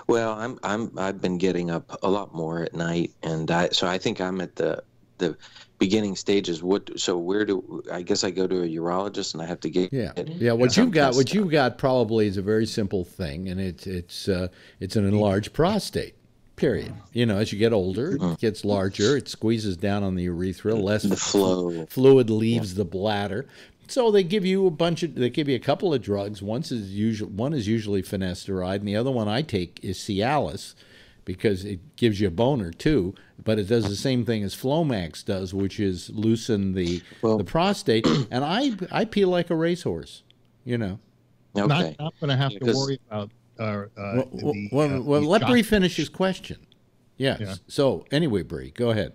Well, I'm I'm I've been getting up a lot more at night, and I so I think I'm at the the beginning stages. What? So where do I guess I go to a urologist and I have to get Yeah, yeah. What you've got, what you've got, probably is a very simple thing, and it's it's uh, it's an enlarged prostate. Period. You know, as you get older, it gets larger. It squeezes down on the urethra. Less the flow. fluid leaves the bladder. So they give you a bunch of. They give you a couple of drugs. Once is usual. One is usually finasteride, and the other one I take is Cialis, because it gives you a boner too. But it does the same thing as Flomax does, which is loosen the the prostate. And I I peel like a racehorse. You know. Not, not going to have to worry about. Uh, uh, Well, well, the, well, uh, well, the let Bree finish his question. Yes. Yeah. So anyway, Bree, go ahead.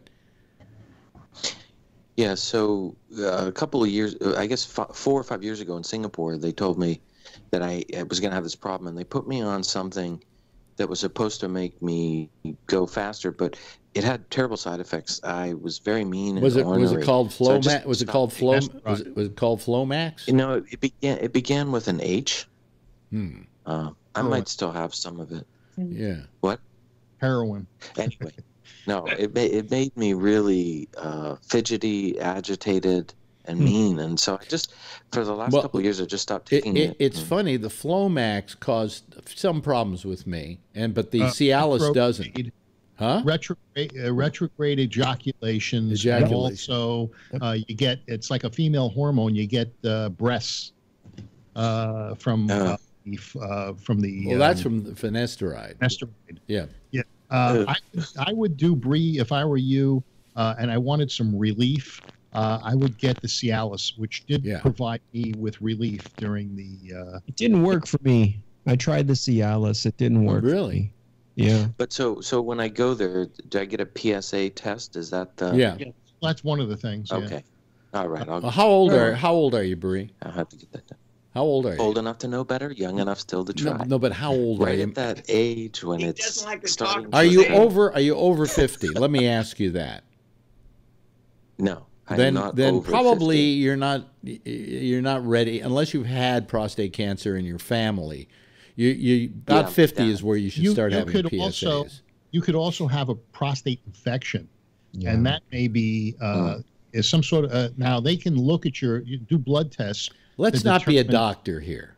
Yeah, so uh, a couple of years, uh, I guess f- four or five years ago in Singapore, they told me that I, I was going to have this problem, and they put me on something that was supposed to make me go faster, but it had terrible side effects. I was very mean. And Was it was it ornery. called So Flow? just was it stopped called Flow? taking Was it, was it called Flomax? You know, it began. It began with an H. Hmm. Uh, I Heroin. might still have some of it. Yeah. What? Heroin. Anyway, no, it ma- it made me really uh, fidgety, agitated, and mean, and so I just for the last Hmm. Well, couple of years I just stopped taking it, it. it's funny. The Flomax caused some problems with me, and but the Uh, Cialis doesn't. Huh? Retrograde, uh, retrograde ejaculations. Ejaculation. And also, uh, you get it's like a female hormone. You get uh, breasts uh, from uh, the uh, from the. Well, that's um, from the finasteride. finasteride. Yeah. Yeah. Uh, I, I would do Bree if I were you, uh, and I wanted some relief. Uh, I would get the Cialis, which did provide me with relief during the. Uh, It didn't work for me. I tried the Cialis. It didn't work. Really? Yeah. But so so when I go there, do I get a PSA test? Is that the Yeah. That's one of the things. yeah. Okay. All right. I'll, how old are How old are you, Bree? I'll have to get that done. How old are you? Old enough to know better, young enough still to try. no, but how old are right you? at that age when it's starting. Are to you fade. over? Are you over fifty? Let me ask you that. No, I'm then not then over probably 50. you're not you're not ready unless you've had prostate cancer in your family. You you about Yeah, fifty yeah. is where you should start having could PSAs. Also, you could also have a prostate infection, and that may be uh, Hmm. is some sort of. Uh, now they can look at your you do blood tests. Let's not be a doctor here.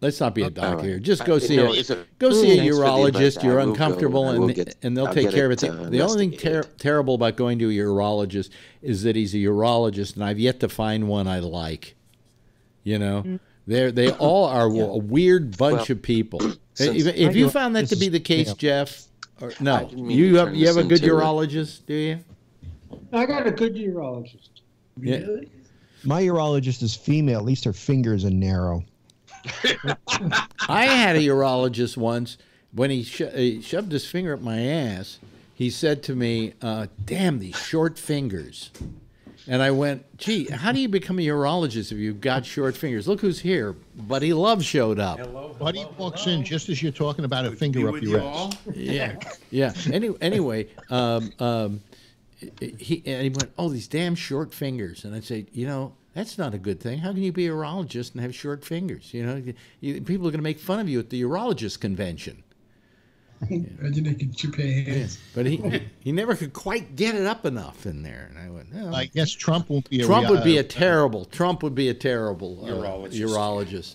Let's not be a doctor here. Just go see a it's go see a Thanks for the advice. urologist. You're uncomfortable, and and will the- get- and they'll take care of it, it. uh, The, the only thing terrible about going to a urologist is that he's a urologist, and I've yet to find one I like. You know, they they all are a weird bunch of people. if if you found that to be the case. Jeff, or no, you have you have a good urologist, do you? I got a good urologist. Yeah. My urologist is female. At least her fingers are narrow. I had a urologist once. When he, sho- he shoved his finger up my ass, he said to me, uh, "Damn these short fingers." And I went, "Gee, how do you become a urologist if you've got short fingers? Look who's here." Buddy Love showed up. Hello. Buddy walks in just as you're talking about a finger up your ass. Yeah, yeah. Any, anyway, um, um, he and he went, "Oh, these damn short fingers." And I'd say, "You know, that's not a good thing. How can you be a urologist and have short fingers? You know, you, people are going to make fun of you at the urologist convention." Imagine they could chip your hands. But he he never could quite get it up enough in there, and I went, "No." I guess Trump won't be. A Trump would be a uh, terrible. Trump would be a terrible uh, Urologist. urologist.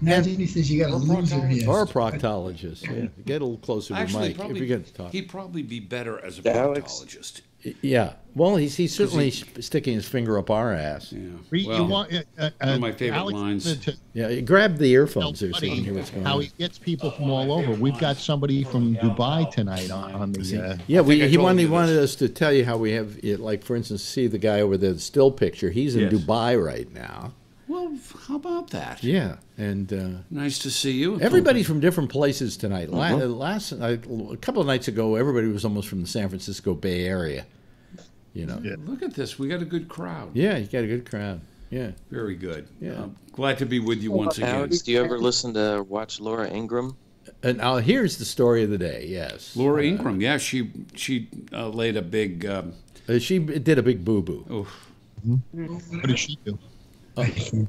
Imagine he says you got a loser here. Or a proctologist. Yeah. Get a little closer to Actually, Mike probably, if you're going to talk. he'd probably be better as a Alex. proctologist. Yeah. Well, he's, he's certainly sticking his finger up our ass. Yeah. Re- you Well, want, uh, uh, one of my favorite Alex lines. to Yeah, grab the earphones tell there so you hear what's going how on. he gets people from all over. We've got somebody from Dubai tonight on, on the. Uh, Yeah, we, he wanted, he wanted us to tell you how we have, it, like, for instance, see the guy over there, the still picture. He's in Yes. Dubai right now. Well, how about that? Yeah, and uh, Nice to see you. everybody's from different places tonight. La- Uh-huh. Last, I, a couple of nights ago, everybody was almost from the San Francisco Bay Area. You know. Look at this. We got a good crowd. Yeah, you got a good crowd. Yeah. Very good. Yeah. I'm glad to be with you once again. Alex, do you ever listen to watch Laura Ingraham? And now here's the story of the day. Yes, Laura Ingraham, yeah, she she uh, laid a big. Um, Uh, she did a big boo boo. oh, what did she do?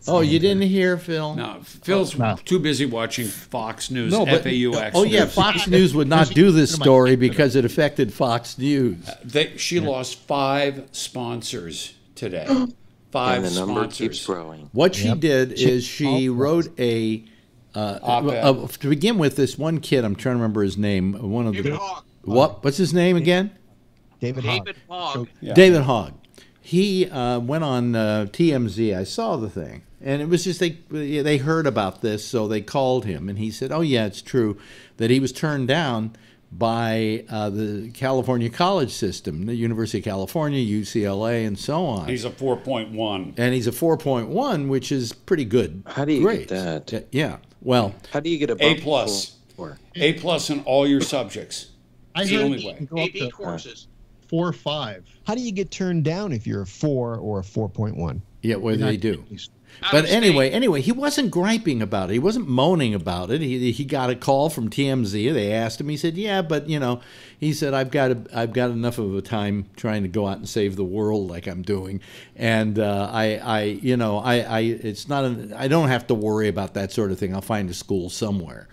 Oh, you didn't hear Phil? No, Phil's No. too busy watching Fox News. No, but FAUX. oh yeah, News. Fox News would not do this story because it affected Fox News. They, she lost five sponsors today. Five and the number sponsors. keeps growing. What she did is she wrote a. Uh, Op-ed. uh, to begin with, this one kid, I'm trying to remember his name. One of the what? What's his name again? David Hogg. David Hogg. Yeah. David Hogg. He uh, went on uh, TMZ. I saw the thing, and it was just they they heard about this, so they called him, and he said, "Oh yeah, it's true that he was turned down by uh, the California college system, the University of California, UCLA, and so on." He's a 4.1. and he's a 4.1, which is pretty good. How do you grades. get that? Yeah. Well, How do you get a A plus. for- A plus in all your subjects. I It's the only way. can go up AB to courses. Four or five. How do you get turned down if you're a four or a four point one? yeah, what do they do? But anyway, anyway, he wasn't griping about it. He wasn't moaning about it. He, he got a call from TMZ. They asked him. He said, "Yeah, but you know," he said, "I've got a, I've got enough of a time trying to go out and save the world like I'm doing, and uh, I, I, you know, I, I, it's not, an, I don't have to worry about that sort of thing. I'll find a school somewhere."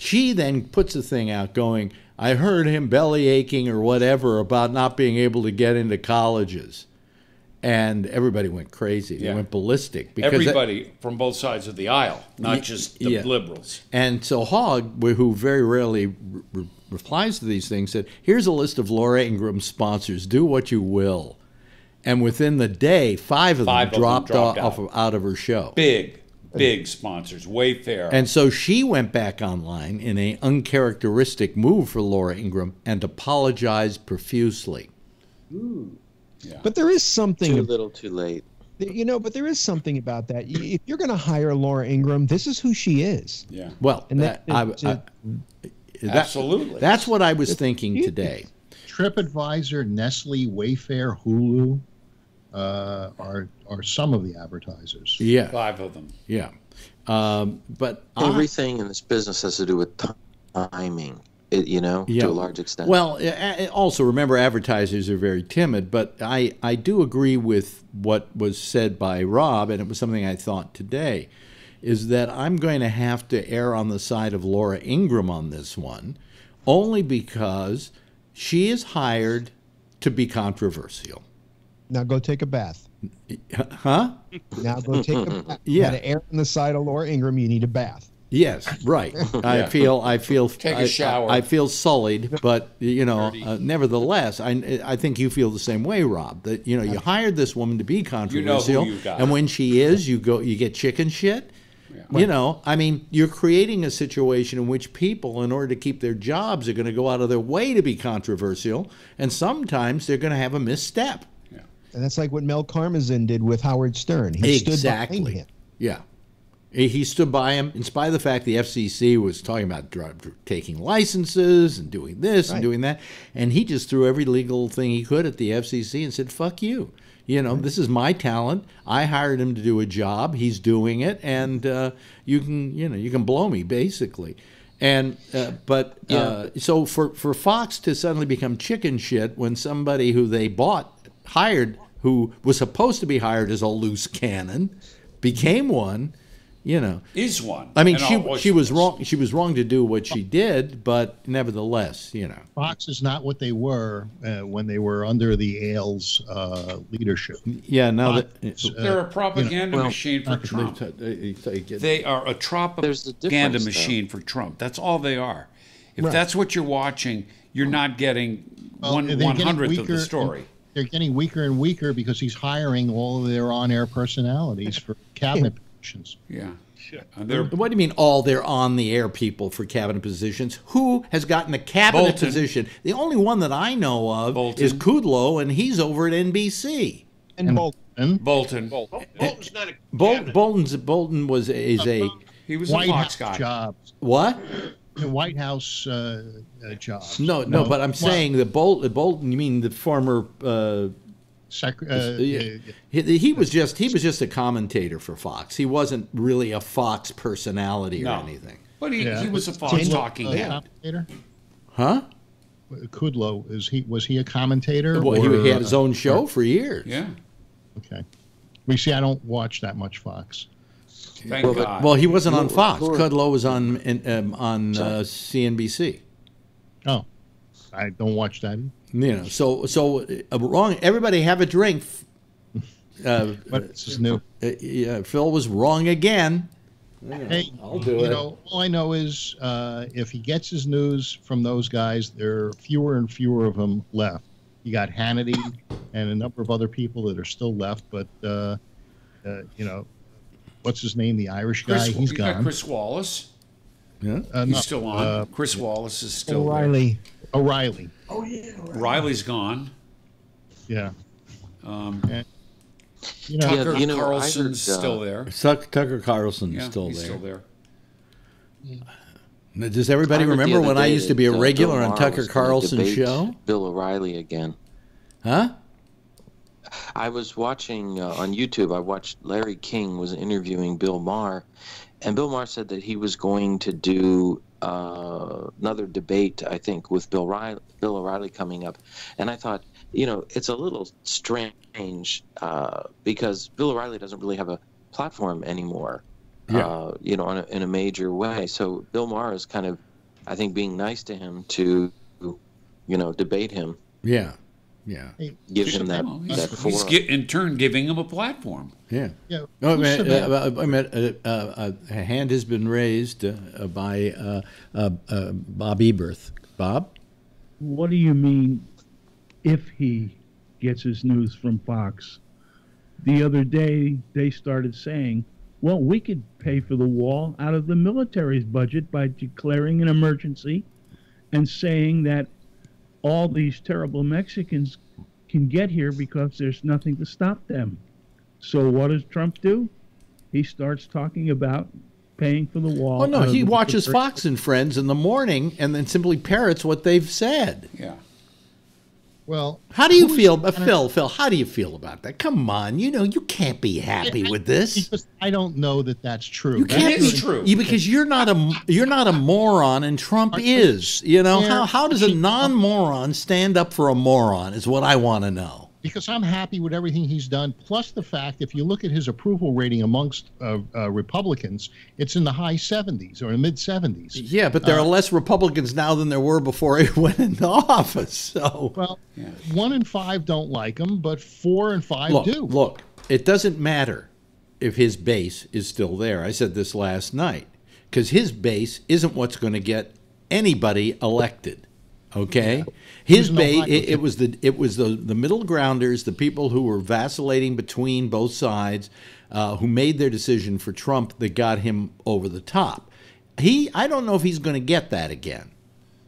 She then puts the thing out going, "I heard him belly aching or whatever about not being able to get into colleges." And everybody went crazy. They Yeah. went ballistic because that- Everybody from both sides of the aisle, not just the yeah. liberals. And so Hogg, who very rarely re- re- replies to these things, said, "Here's a list of Laura Ingraham's sponsors. Do what you will." And within the day, five of Five of them them dropped, dropped off, out. out of her show. Big, big sponsors. Wayfair. And so she went back online in a uncharacteristic move for Laura Ingraham and apologized profusely. But there is something, Too little, too late. you know. But there is something about that. If you're going to hire Laura Ingraham, this is who she is. yeah. Well, And that, that- I, to- I- that- Absolutely. that's what I was thinking today. TripAdvisor, Nestle, Wayfair, Hulu uh, are are some of the advertisers. Yeah, Five of them. yeah. Um, but I- Everything in this business has to do with timing. It, you know, Yeah. to a large extent. Well, a- a- also remember advertisers are very timid, but I, I do agree with what was said by Rob, and it was something I thought today, is that I'm going to have to err on the side of Laura Ingraham on this one, only because she is hired to be controversial. Now go take a bath. Huh? Now go take a bath. Yeah. Gotta air on the side of Laura Ingraham. You need a bath. Yes, right. I feel I feel Take a I- shower. I, feel sullied, but you know, uh, nevertheless, I I think you feel the same way, Rob. That you know, you hired this woman to be controversial, you got. and when she is, you go you get chicken shit. You know, I mean, you're creating a situation in which people, in order to keep their jobs, are going to go out of their way to be controversial, and sometimes they're going to have a misstep. And that's like what Mel Karmazin did with Howard Stern. He stood exactly. behind him. Yeah. He stood by him in spite of the fact the FCC was talking about taking licenses and doing this and doing that. And he just threw every legal thing he could at the FCC and said, fuck you. You know, this is my talent. I hired him to do a job. He's doing it. And uh, you can, you know, you can blow me, basically. And uh, but uh, so for for Fox to suddenly become chicken shit when somebody who they bought hired who was supposed to be hired as a loose cannon became one, you know. Is one. I mean, she she was wrong. She was wrong to do what she did, but nevertheless, you know. Fox is not what they were uh, when they were under the Ailes uh, leadership. Yeah, now that uh, They're a propaganda well, machine for Trump. they, They are a propaganda difference, though. machine for Trump. That's all they are. If Right. that's what you're watching, you're not getting Well, one they're one getting hundredth of weaker the and- story. They're getting weaker and weaker because he's hiring all of their on-air personalities for cabinet positions. Yeah. And uh, What do you mean all their on the air people for cabinet positions? Who has gotten a cabinet Bolton. position? The only one that I know of Bolton. is Kudlow, and he's over at NBC. And Bolton. And Bolton. Bolton's not a Bol- cabinet. Bolton's Bolton was is a He was White a Fox House guy. jobs, what? The White House uh, uh, jobs. No, no, but I'm Well, saying the Bolton. Bolton, you mean the former? Uh, sec- uh, yeah. he, he was just he was just a commentator for Fox. He wasn't really a Fox personality or No. anything. But he, Yeah. he was a Fox Kudlow, talking uh, head. commentator. Huh? Kudlow is he? Was he a commentator? Well, or, he, he had his own show for years. Yeah. Okay. We see, I don't watch that much Fox. Thank well, God. well, he wasn't on Fox. Lord- Kudlow was on in, um, on uh, CNBC. Oh, I don't watch that. You know, so so uh, wrong. Everybody have a drink. Uh, But this is new. uh, yeah, Phil was wrong again. Hey, I'll do you it. know, all I know is uh, if he gets his news from those guys, there are fewer and fewer of them left. You got Hannity and a number of other people that are still left, but uh, uh, you know, what's his name? The Irish guy, Chris, he's you got gone. Chris Wallace. Yeah. Uh, He's no, still on. uh, Chris Wallace is still there. O'Reilly. O'Reilly. Oh yeah. all right. Riley's gone. Yeah. Um, You know, Tucker you know, Carlson's heard, uh, still there. Tuck, Tucker Carlson is Yeah, still he's there. still there. Now, Does everybody I remember when I used to be a regular on Tucker was Carlson's show? Bill O'Reilly again. Huh? I was watching uh, on YouTube. I watched Larry King was interviewing Bill Maher, and Bill Maher said that he was going to do uh, another debate. I think with Bill Riley, Bill O'Reilly coming up, and I thought, you know, it's a little strange uh, because Bill O'Reilly doesn't really have a platform anymore. Yeah. Uh, you know, in a, in a major way. So Bill Maher is kind of, I think, being nice to him to, you know, debate him, Yeah. Yeah. give him that Well, that he's, he's get, in turn giving him a platform. Yeah. yeah. No, I mean, uh, I mean uh, uh, a hand has been raised uh, by uh, uh, uh, Bob Eberth. Bob? What do you mean if he gets his news from Fox? The other day, they started saying, well, we could pay for the wall out of the military's budget by declaring an emergency and saying that all these terrible Mexicans can get here because there's nothing to stop them. So what does Trump do? He starts talking about paying for the wall. Oh no, uh, he watches Fox and Friends in the morning and then simply parrots what they've said. Yeah. Well, How do you feel, uh, Phil? Phil, how do you feel about that? Come on, you know you can't be happy with this. I don't know that that's true. You That's can't is true. You, because you're not a you're not a moron, and Trump is. You know Yeah. how how does a non-moron stand up for a moron? Is what I want to know. Because I'm happy with everything he's done. Plus the fact, if you look at his approval rating amongst uh, uh, Republicans, it's in the high 70s or mid 70s. Yeah, but there are less Republicans now than there were before he went into office. So Well, one in five don't like him, but four and five look, do. look, it doesn't matter if his base is still there. I said this last night because his base isn't what's going to get anybody elected. Okay, his Who's in base it, it was the it was the the middle grounders, the people who were vacillating between both sides, uh, who made their decision for Trump that got him over the top. He, I don't know if he's going to get that again.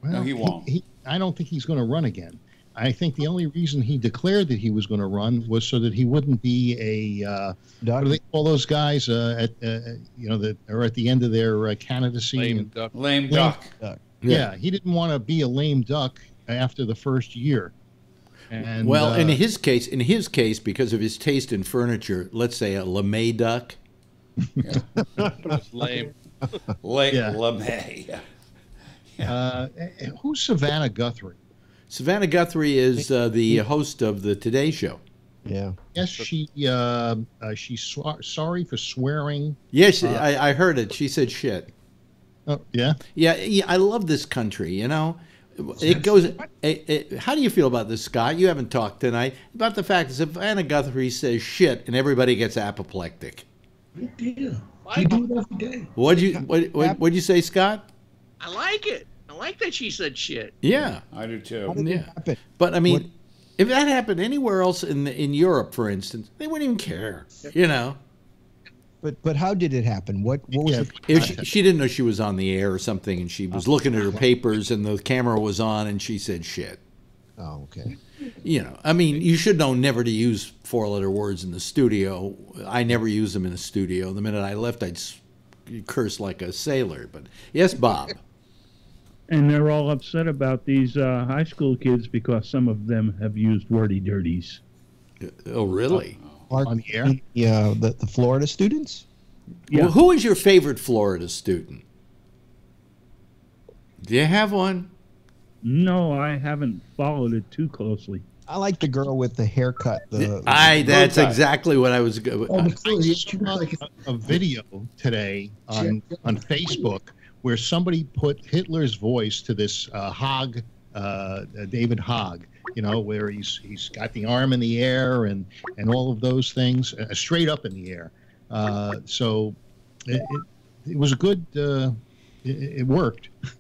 No, he won't. He, I don't think he's going to run again. I think the only reason he declared that he was going to run was so that he wouldn't be a uh, what do they call those guys uh, at uh, you know that are at the end of their uh, candidacy? Lame and- duck. Lame Lame duck. Yeah. he didn't want to be a lame duck after the first year. And well, uh, in his case, in his case, because of his taste in furniture, let's say a LeMay duck. It's lame. Lame Yeah. LeMay. uh, who's Savannah Guthrie? Savannah Guthrie is uh, the host of the Today Show. Yeah. Yes, she uh, uh, she's swa- sorry for swearing. Yes, I, I heard it. She said shit. Oh, yeah. Yeah, yeah, I love this country. You know, it goes. It, it, how do you feel about this, Scott? You haven't talked tonight about the fact that Savannah Guthrie says shit and everybody gets apoplectic. Big deal. You do it every day. What'd you what, what, what'd you say, Scott? I like it. I like that she said shit. Yeah, I do too. Yeah. but I mean, if that happened anywhere else in in Europe, for instance, they wouldn't even care. You know, But but how did it happen? What what was Yeah. the if she, she didn't know she was on the air or something, and she was looking at her papers, and the camera was on, and she said shit. Oh, okay. You know, I mean, you should know never to use four-letter words in the studio. I never use them in the studio. The minute I left, I'd curse like a sailor. But yes, Bob. And they're all upset about these uh, high school kids because some of them have used wordy dirties. Oh, really? Clark, On the air? Yeah, the, the Florida students. Yeah. Well, who is your favorite Florida student? Do you have one? No, I haven't followed it too closely. I like the girl with the haircut. The I. That's bow exactly what I was. go- Oh, I saw a, a video today on on Facebook where somebody put Hitler's voice to this uh, Hogg, uh, David Hogg. You know, where he's he's got the arm in the air and and all of those things, uh, straight up in the air. Uh, so it, it, it was a good. Uh, it, it worked.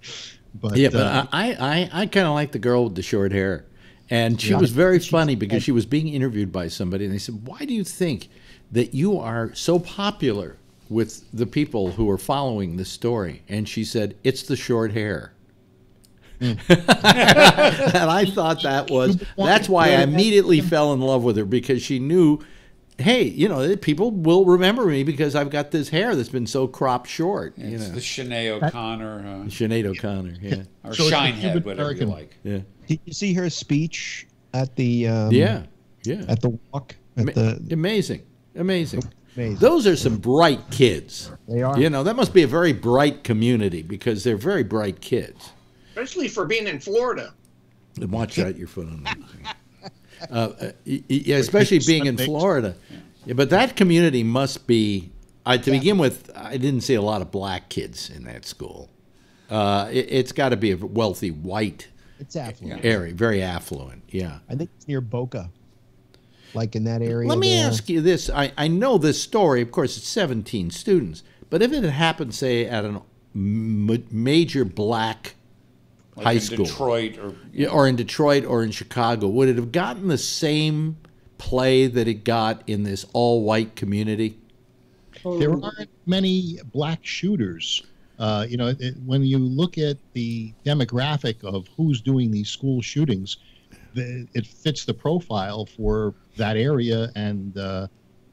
But yeah, but uh, I, I, I kind of like the girl with the short hair. And she Yeah. was very funny because she was being interviewed by somebody, and they said, Why do you think that you are so popular with the people who are following this story? And she said, It's the short hair. Hmm. and I thought that was that's why I immediately fell in love with her because she knew, hey, you know, people will remember me because I've got this hair that's been so cropped short. you It's know. the Sinead O'Connor, uh, Sinead O'Connor, yeah. or So it's a Shinehead, whatever you like. Yeah. Did you see her speech at the? Um, Yeah, yeah. At the walk. At Ma- the. amazing, amazing. Amazing. Those are some bright kids. They are. You know, that must be a very bright community because they're very bright kids. Especially for being in Florida. And watch out your foot on that. Uh, uh, y- y- yeah, especially being in Florida. Yeah, but that community must be. I, to begin with, I didn't see a lot of black kids in that school. Uh, it, it's got to be a wealthy white It's affluent. area, very affluent. Yeah. I think it's near Boca. Like in that area. Let me there. ask you this. I, I know this story. Of course, it's 17 students. But if it had happened, say, at a major black Like high in school, Detroit or- Yeah, or in Detroit or in Chicago, would it have gotten the same play that it got in this all-white community? there aren't many black shooters. Uh, you know, it, when you look at the demographic of who's doing these school shootings, the, it fits the profile for that area and uh,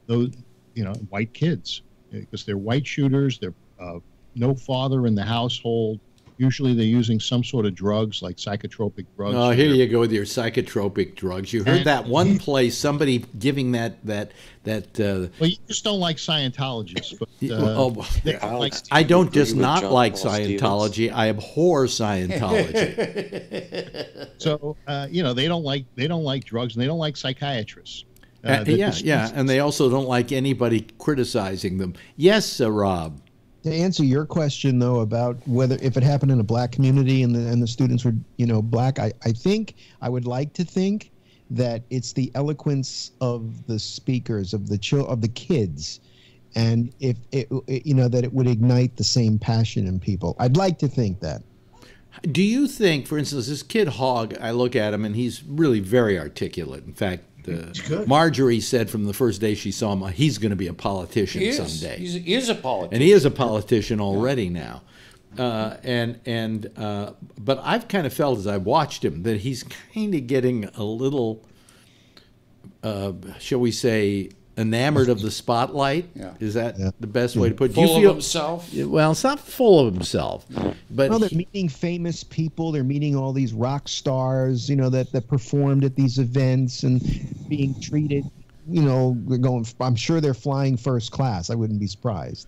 those, you know, white kids because they're white shooters. They're uh, no father in the household. Usually, they're using some sort of drugs like psychotropic drugs. Oh, here you go with your psychotropic drugs. You heard And- that one place somebody giving that that that. Uh, Well, you just don't like Scientologists, but uh, oh, they don't like I don't just not John like Paul Stevens? Scientology. I abhor Scientology. So uh, you know they don't like they don't like drugs and they don't like psychiatrists. Uh, the- yeah, yeah, and they also don't like anybody criticizing them. Yes, uh, Rob. To answer your question though about whether if it happened in a black community and the and the students were you know black, I, I think I would like to think that it's the eloquence of the speakers of the chil- of the kids, and if it, it you know that it would ignite the same passion in people. I'd like to think that. Do you think, for instance, this kid Hogg? I look at him and he's really very articulate. In fact, uh, Marjorie said from the first day she saw him, he's going to be a politician He is. someday. He's, he is a politician. and he is a politician already now. Uh, and and uh, but I've kind of felt as I watched him that he's kind of getting a little, uh, shall we say, enamored of the spotlight. Yeah. Is that the best way to put it? Do Full you of feel, himself? Well, it's not full of himself, but well, they're he- meeting famous people. They're meeting all these rock stars, you know, that that performed at these events and being treated. You know, they're going. I'm sure they're flying first class. I wouldn't be surprised.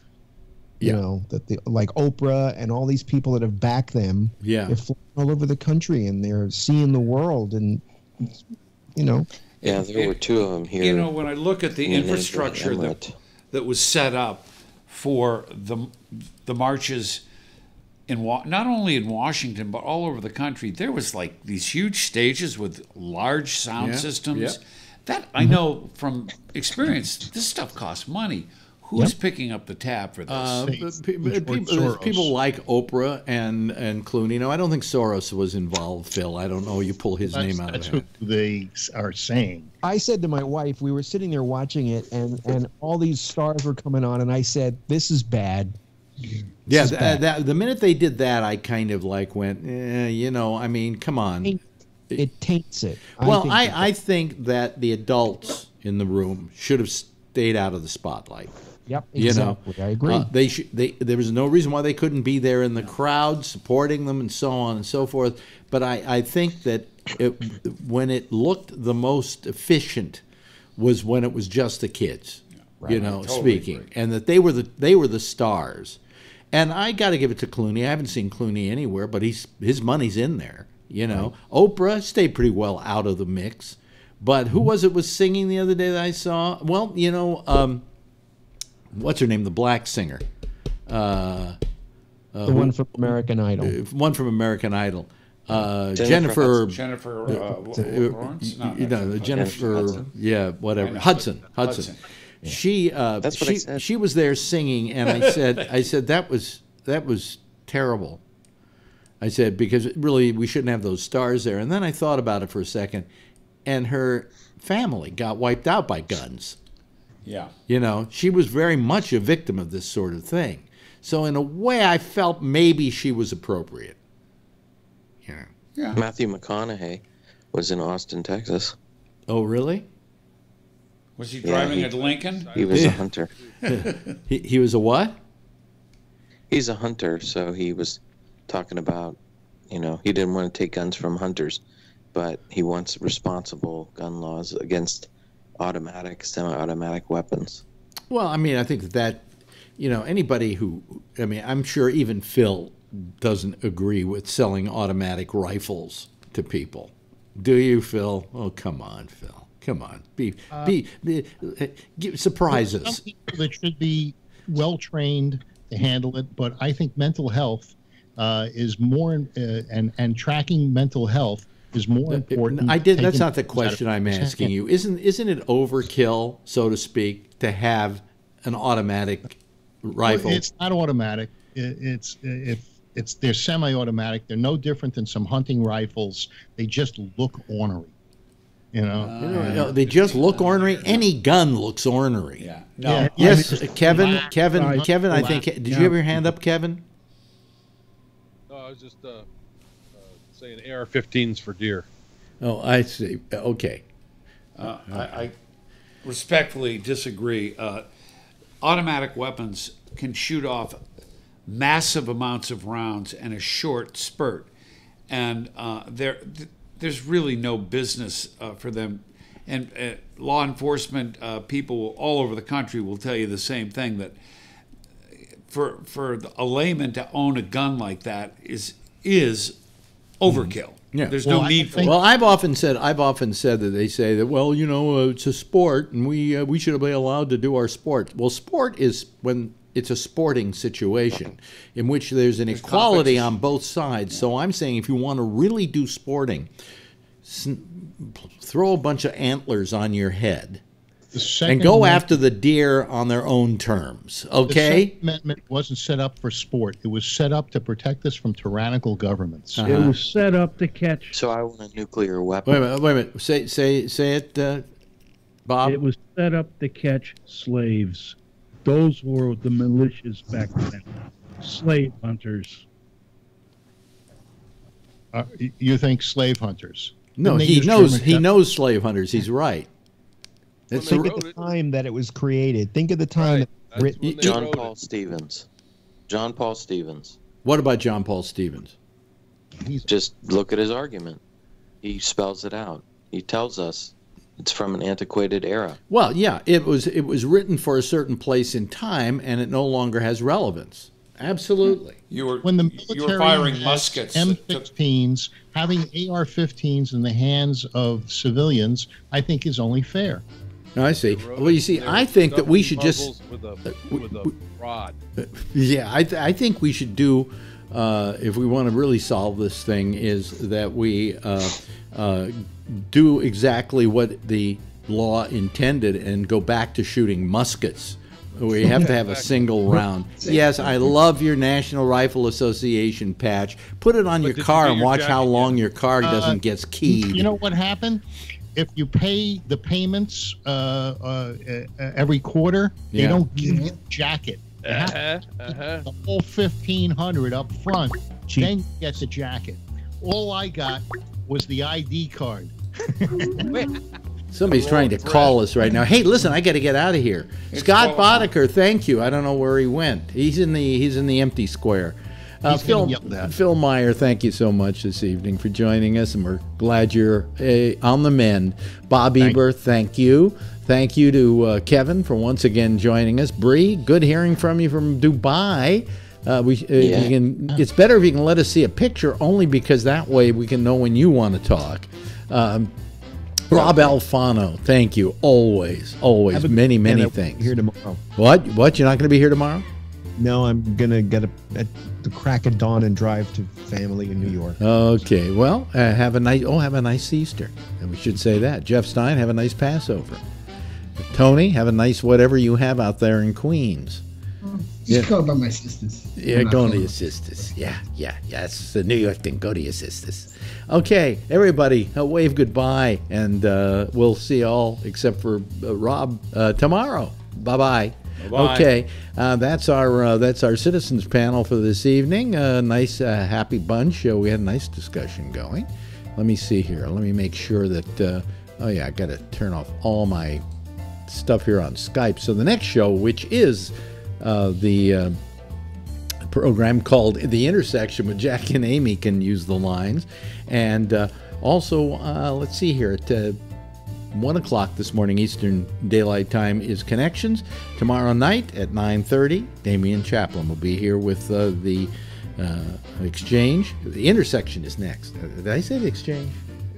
You know that the like Oprah and all these people that have backed them. Yeah. they're flying all over the country and they're seeing the world and you know. Yeah, there were two of them here. You know, when I look at the in the infrastructure that, that was set up for the the marches in not only in Washington but all over the country, there was like these huge stages with large sound Yeah, systems. yeah. That I mm-hmm. know from experience. This stuff costs money. Who's picking up the tab for this? Uh, but States, pe- but George people, people like Oprah and and Clooney. No, I don't think Soros was involved. Phil, I don't know. You pull his that's, name out that's of who it. they are saying. I said to my wife, we were sitting there watching it, and and all these stars were coming on, and I said, "This is bad." Yeah, is th- bad. that, the minute they did that, I kind of like went, eh, you know, I mean, come on. It taints it. well, think I, I think that the adults in the room should have stayed out of the spotlight. Yep, You exactly. know, I agree. Uh, they should. They there was no reason why they couldn't be there in the crowd supporting them and so on and so forth. But I, I think that it, when it looked the most efficient was when it was just the kids, you know, totally speaking, agree. and that they were the they were the stars. And I got to give it to Clooney. I haven't seen Clooney anywhere, but he's his money's in there. You know, Oprah stayed pretty well out of the mix. But who was it was singing the other day that I saw? Well, you know, um, what's her name? The black singer. Uh, uh, The one from American Idol. uh, one from American Idol. Uh, Jennifer Jennifer. Jennifer, uh, uh, Lawrence? y- No, you know, that's- Jennifer. Hudson. Yeah, whatever. know, Hudson. Hudson. Hudson. She. Uh, That's what I she, said. she was there singing, and I said, I said that was that was terrible. I said because really we shouldn't have those stars there. And then I thought about it for a second, and her family got wiped out by guns. Yeah. You know, she was very much a victim of this sort of thing. So in a way, I felt maybe she was appropriate. Yeah. Yeah. Matthew McConaughey was in Austin, Texas. Oh, really? Was he Yeah, driving he- a Lincoln? He was Yeah. a hunter. he, he was a what? He's a hunter, so he was talking about, you know, he didn't want to take guns from hunters, but he wants responsible gun laws against automatic, semi-automatic weapons. Well, I mean, I think that, that you know, anybody who, I mean, I'm sure even Phil doesn't agree with selling automatic rifles to people. Do you, Phil? Oh, come on, Phil. Come on. Be, Uh, be, be uh, give, surprise Some people that should be well trained to handle it, but I think mental health uh, is more, uh, and and tracking mental health is more important. I did. That's not the things out of question I'm asking you. Isn't isn't it overkill, so to speak, to have an automatic rifle? Well, it's not automatic. It, it's if it's they're semi-automatic. They're no different than some hunting rifles. They just look ornery. You know. You know, no, they just look ornery. Any gun looks ornery. Yeah. No. Yes, I mean, Kevin. black, Kevin. black, Kevin. I think. Did Yeah. you have your hand up, Kevin? No, I was just uh, uh, saying AR-15s for deer. Oh, I see. Okay. Uh, I, I respectfully disagree. Uh, automatic weapons can shoot off massive amounts of rounds in a short spurt, and uh, there, th- there's really no business uh, for them. And uh, law enforcement uh, people all over the country will tell you the same thing that for for a layman to own a gun like that is is overkill. Yeah. There's Well, no need for Well. I've often said I've often said that they say that well, you know, uh, it's a sport and we uh, we should be allowed to do our sport. Well, sport is when it's a sporting situation in which there's an equality on both sides. So I'm saying if you want to really do sporting, s- throw a bunch of antlers on your head The Second and go Amendment- after the deer on their own terms. The Okay? Second Amendment wasn't set up for sport. It was set up to protect us from tyrannical governments. Uh-huh. It was set up to catch. So I want a nuclear weapon. Wait a minute. Wait a minute. Say say say it, uh, Bob. It was set up to catch slaves. Those were the militias back then. Slave hunters. Uh, you think slave hunters? No, he knows he knows slave hunters. He's right. That's Think of the time that it was created. Think of the time that it was written. John Paul Stevens. John Paul Stevens. what about John Paul Stevens? Just look at his argument. He spells it out. He tells us it's from an antiquated era. Well, yeah, it was it was written for a certain place in time, and it no longer has relevance. Absolutely. Hmm. You were when the you military were firing muskets. that took- M16s, having AR-15s in the hands of civilians, I think is only fair. I see. Well, you see, I think that we should just With a, with a rod. Yeah, I, th- I think we should do, uh, if we want to really solve this thing, is that we uh, uh, do exactly what the law intended and go back to shooting muskets. We have to have a single round. Yes, I love your National Rifle Association patch. Put it on your did you car and watch how long your car Uh, doesn't get keyed. You know what happened? If you pay the payments uh, uh, uh, every quarter, they don't give you the jacket. You have to Uh-huh. the whole fifteen hundred up front, then you get the jacket. All I got was the ID card. Somebody's trying to call us right now. Hey, listen, I got to get out of here. Scott Boddicker, thank you. I don't know where he went. He's in the he's in the empty square. Uh, Phil. Phil Meyer, thank you so much this evening for joining us, and we're glad you're uh, on the mend. Bob Eber, thank you. Thank you to uh, Kevin for once again joining us. Bree, good hearing from you from Dubai. Uh, we, uh, Yeah. you can, it's better if you can let us see a picture, only because that way we can know when you want to talk. Um, Rob Alfano, thank you. Always, always. A- many, many things. Here tomorrow. What? What? You're not going to be here tomorrow? No, I'm gonna get a, at the crack of dawn and drive to family in New York. Okay. Well, uh, have a nice. Oh, have a nice Easter. And we should say that. Jeff Stein, have a nice Passover. Tony, have a nice whatever you have out there in Queens. Just Yeah. go by my sisters. Yeah, I'm not going to your sisters. Yeah, yeah, yeah. It's the New York thing. Go to your sisters. Okay, everybody, uh, wave goodbye, and uh, we'll see you all except for uh, Rob uh, tomorrow. Bye bye. Bye-bye. Okay, uh, that's our uh, that's our citizens panel for this evening. A nice, uh, happy bunch. Uh, we had a nice discussion going. Let me see here. Let me make sure that. Uh, oh yeah, I got to turn off all my stuff here on Skype. So the next show, which is uh, the uh, program called The Intersection with Jack and Amy, can use the lines. And uh, also, uh, let's see here, uh, 1 o'clock this morning Eastern Daylight Time is Connections. Tomorrow night at 9.30, Damian Chaplin will be here with uh, the uh, Exchange. The Intersection is next. Uh, Did I say the Exchange?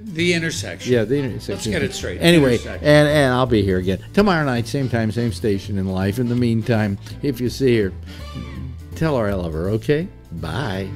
The intersection. Yeah, the intersection. Let's get it straight. Anyway, and and I'll be here again tomorrow night, same time, same station in life. In the meantime, if you see her, tell her I love her. Okay, bye.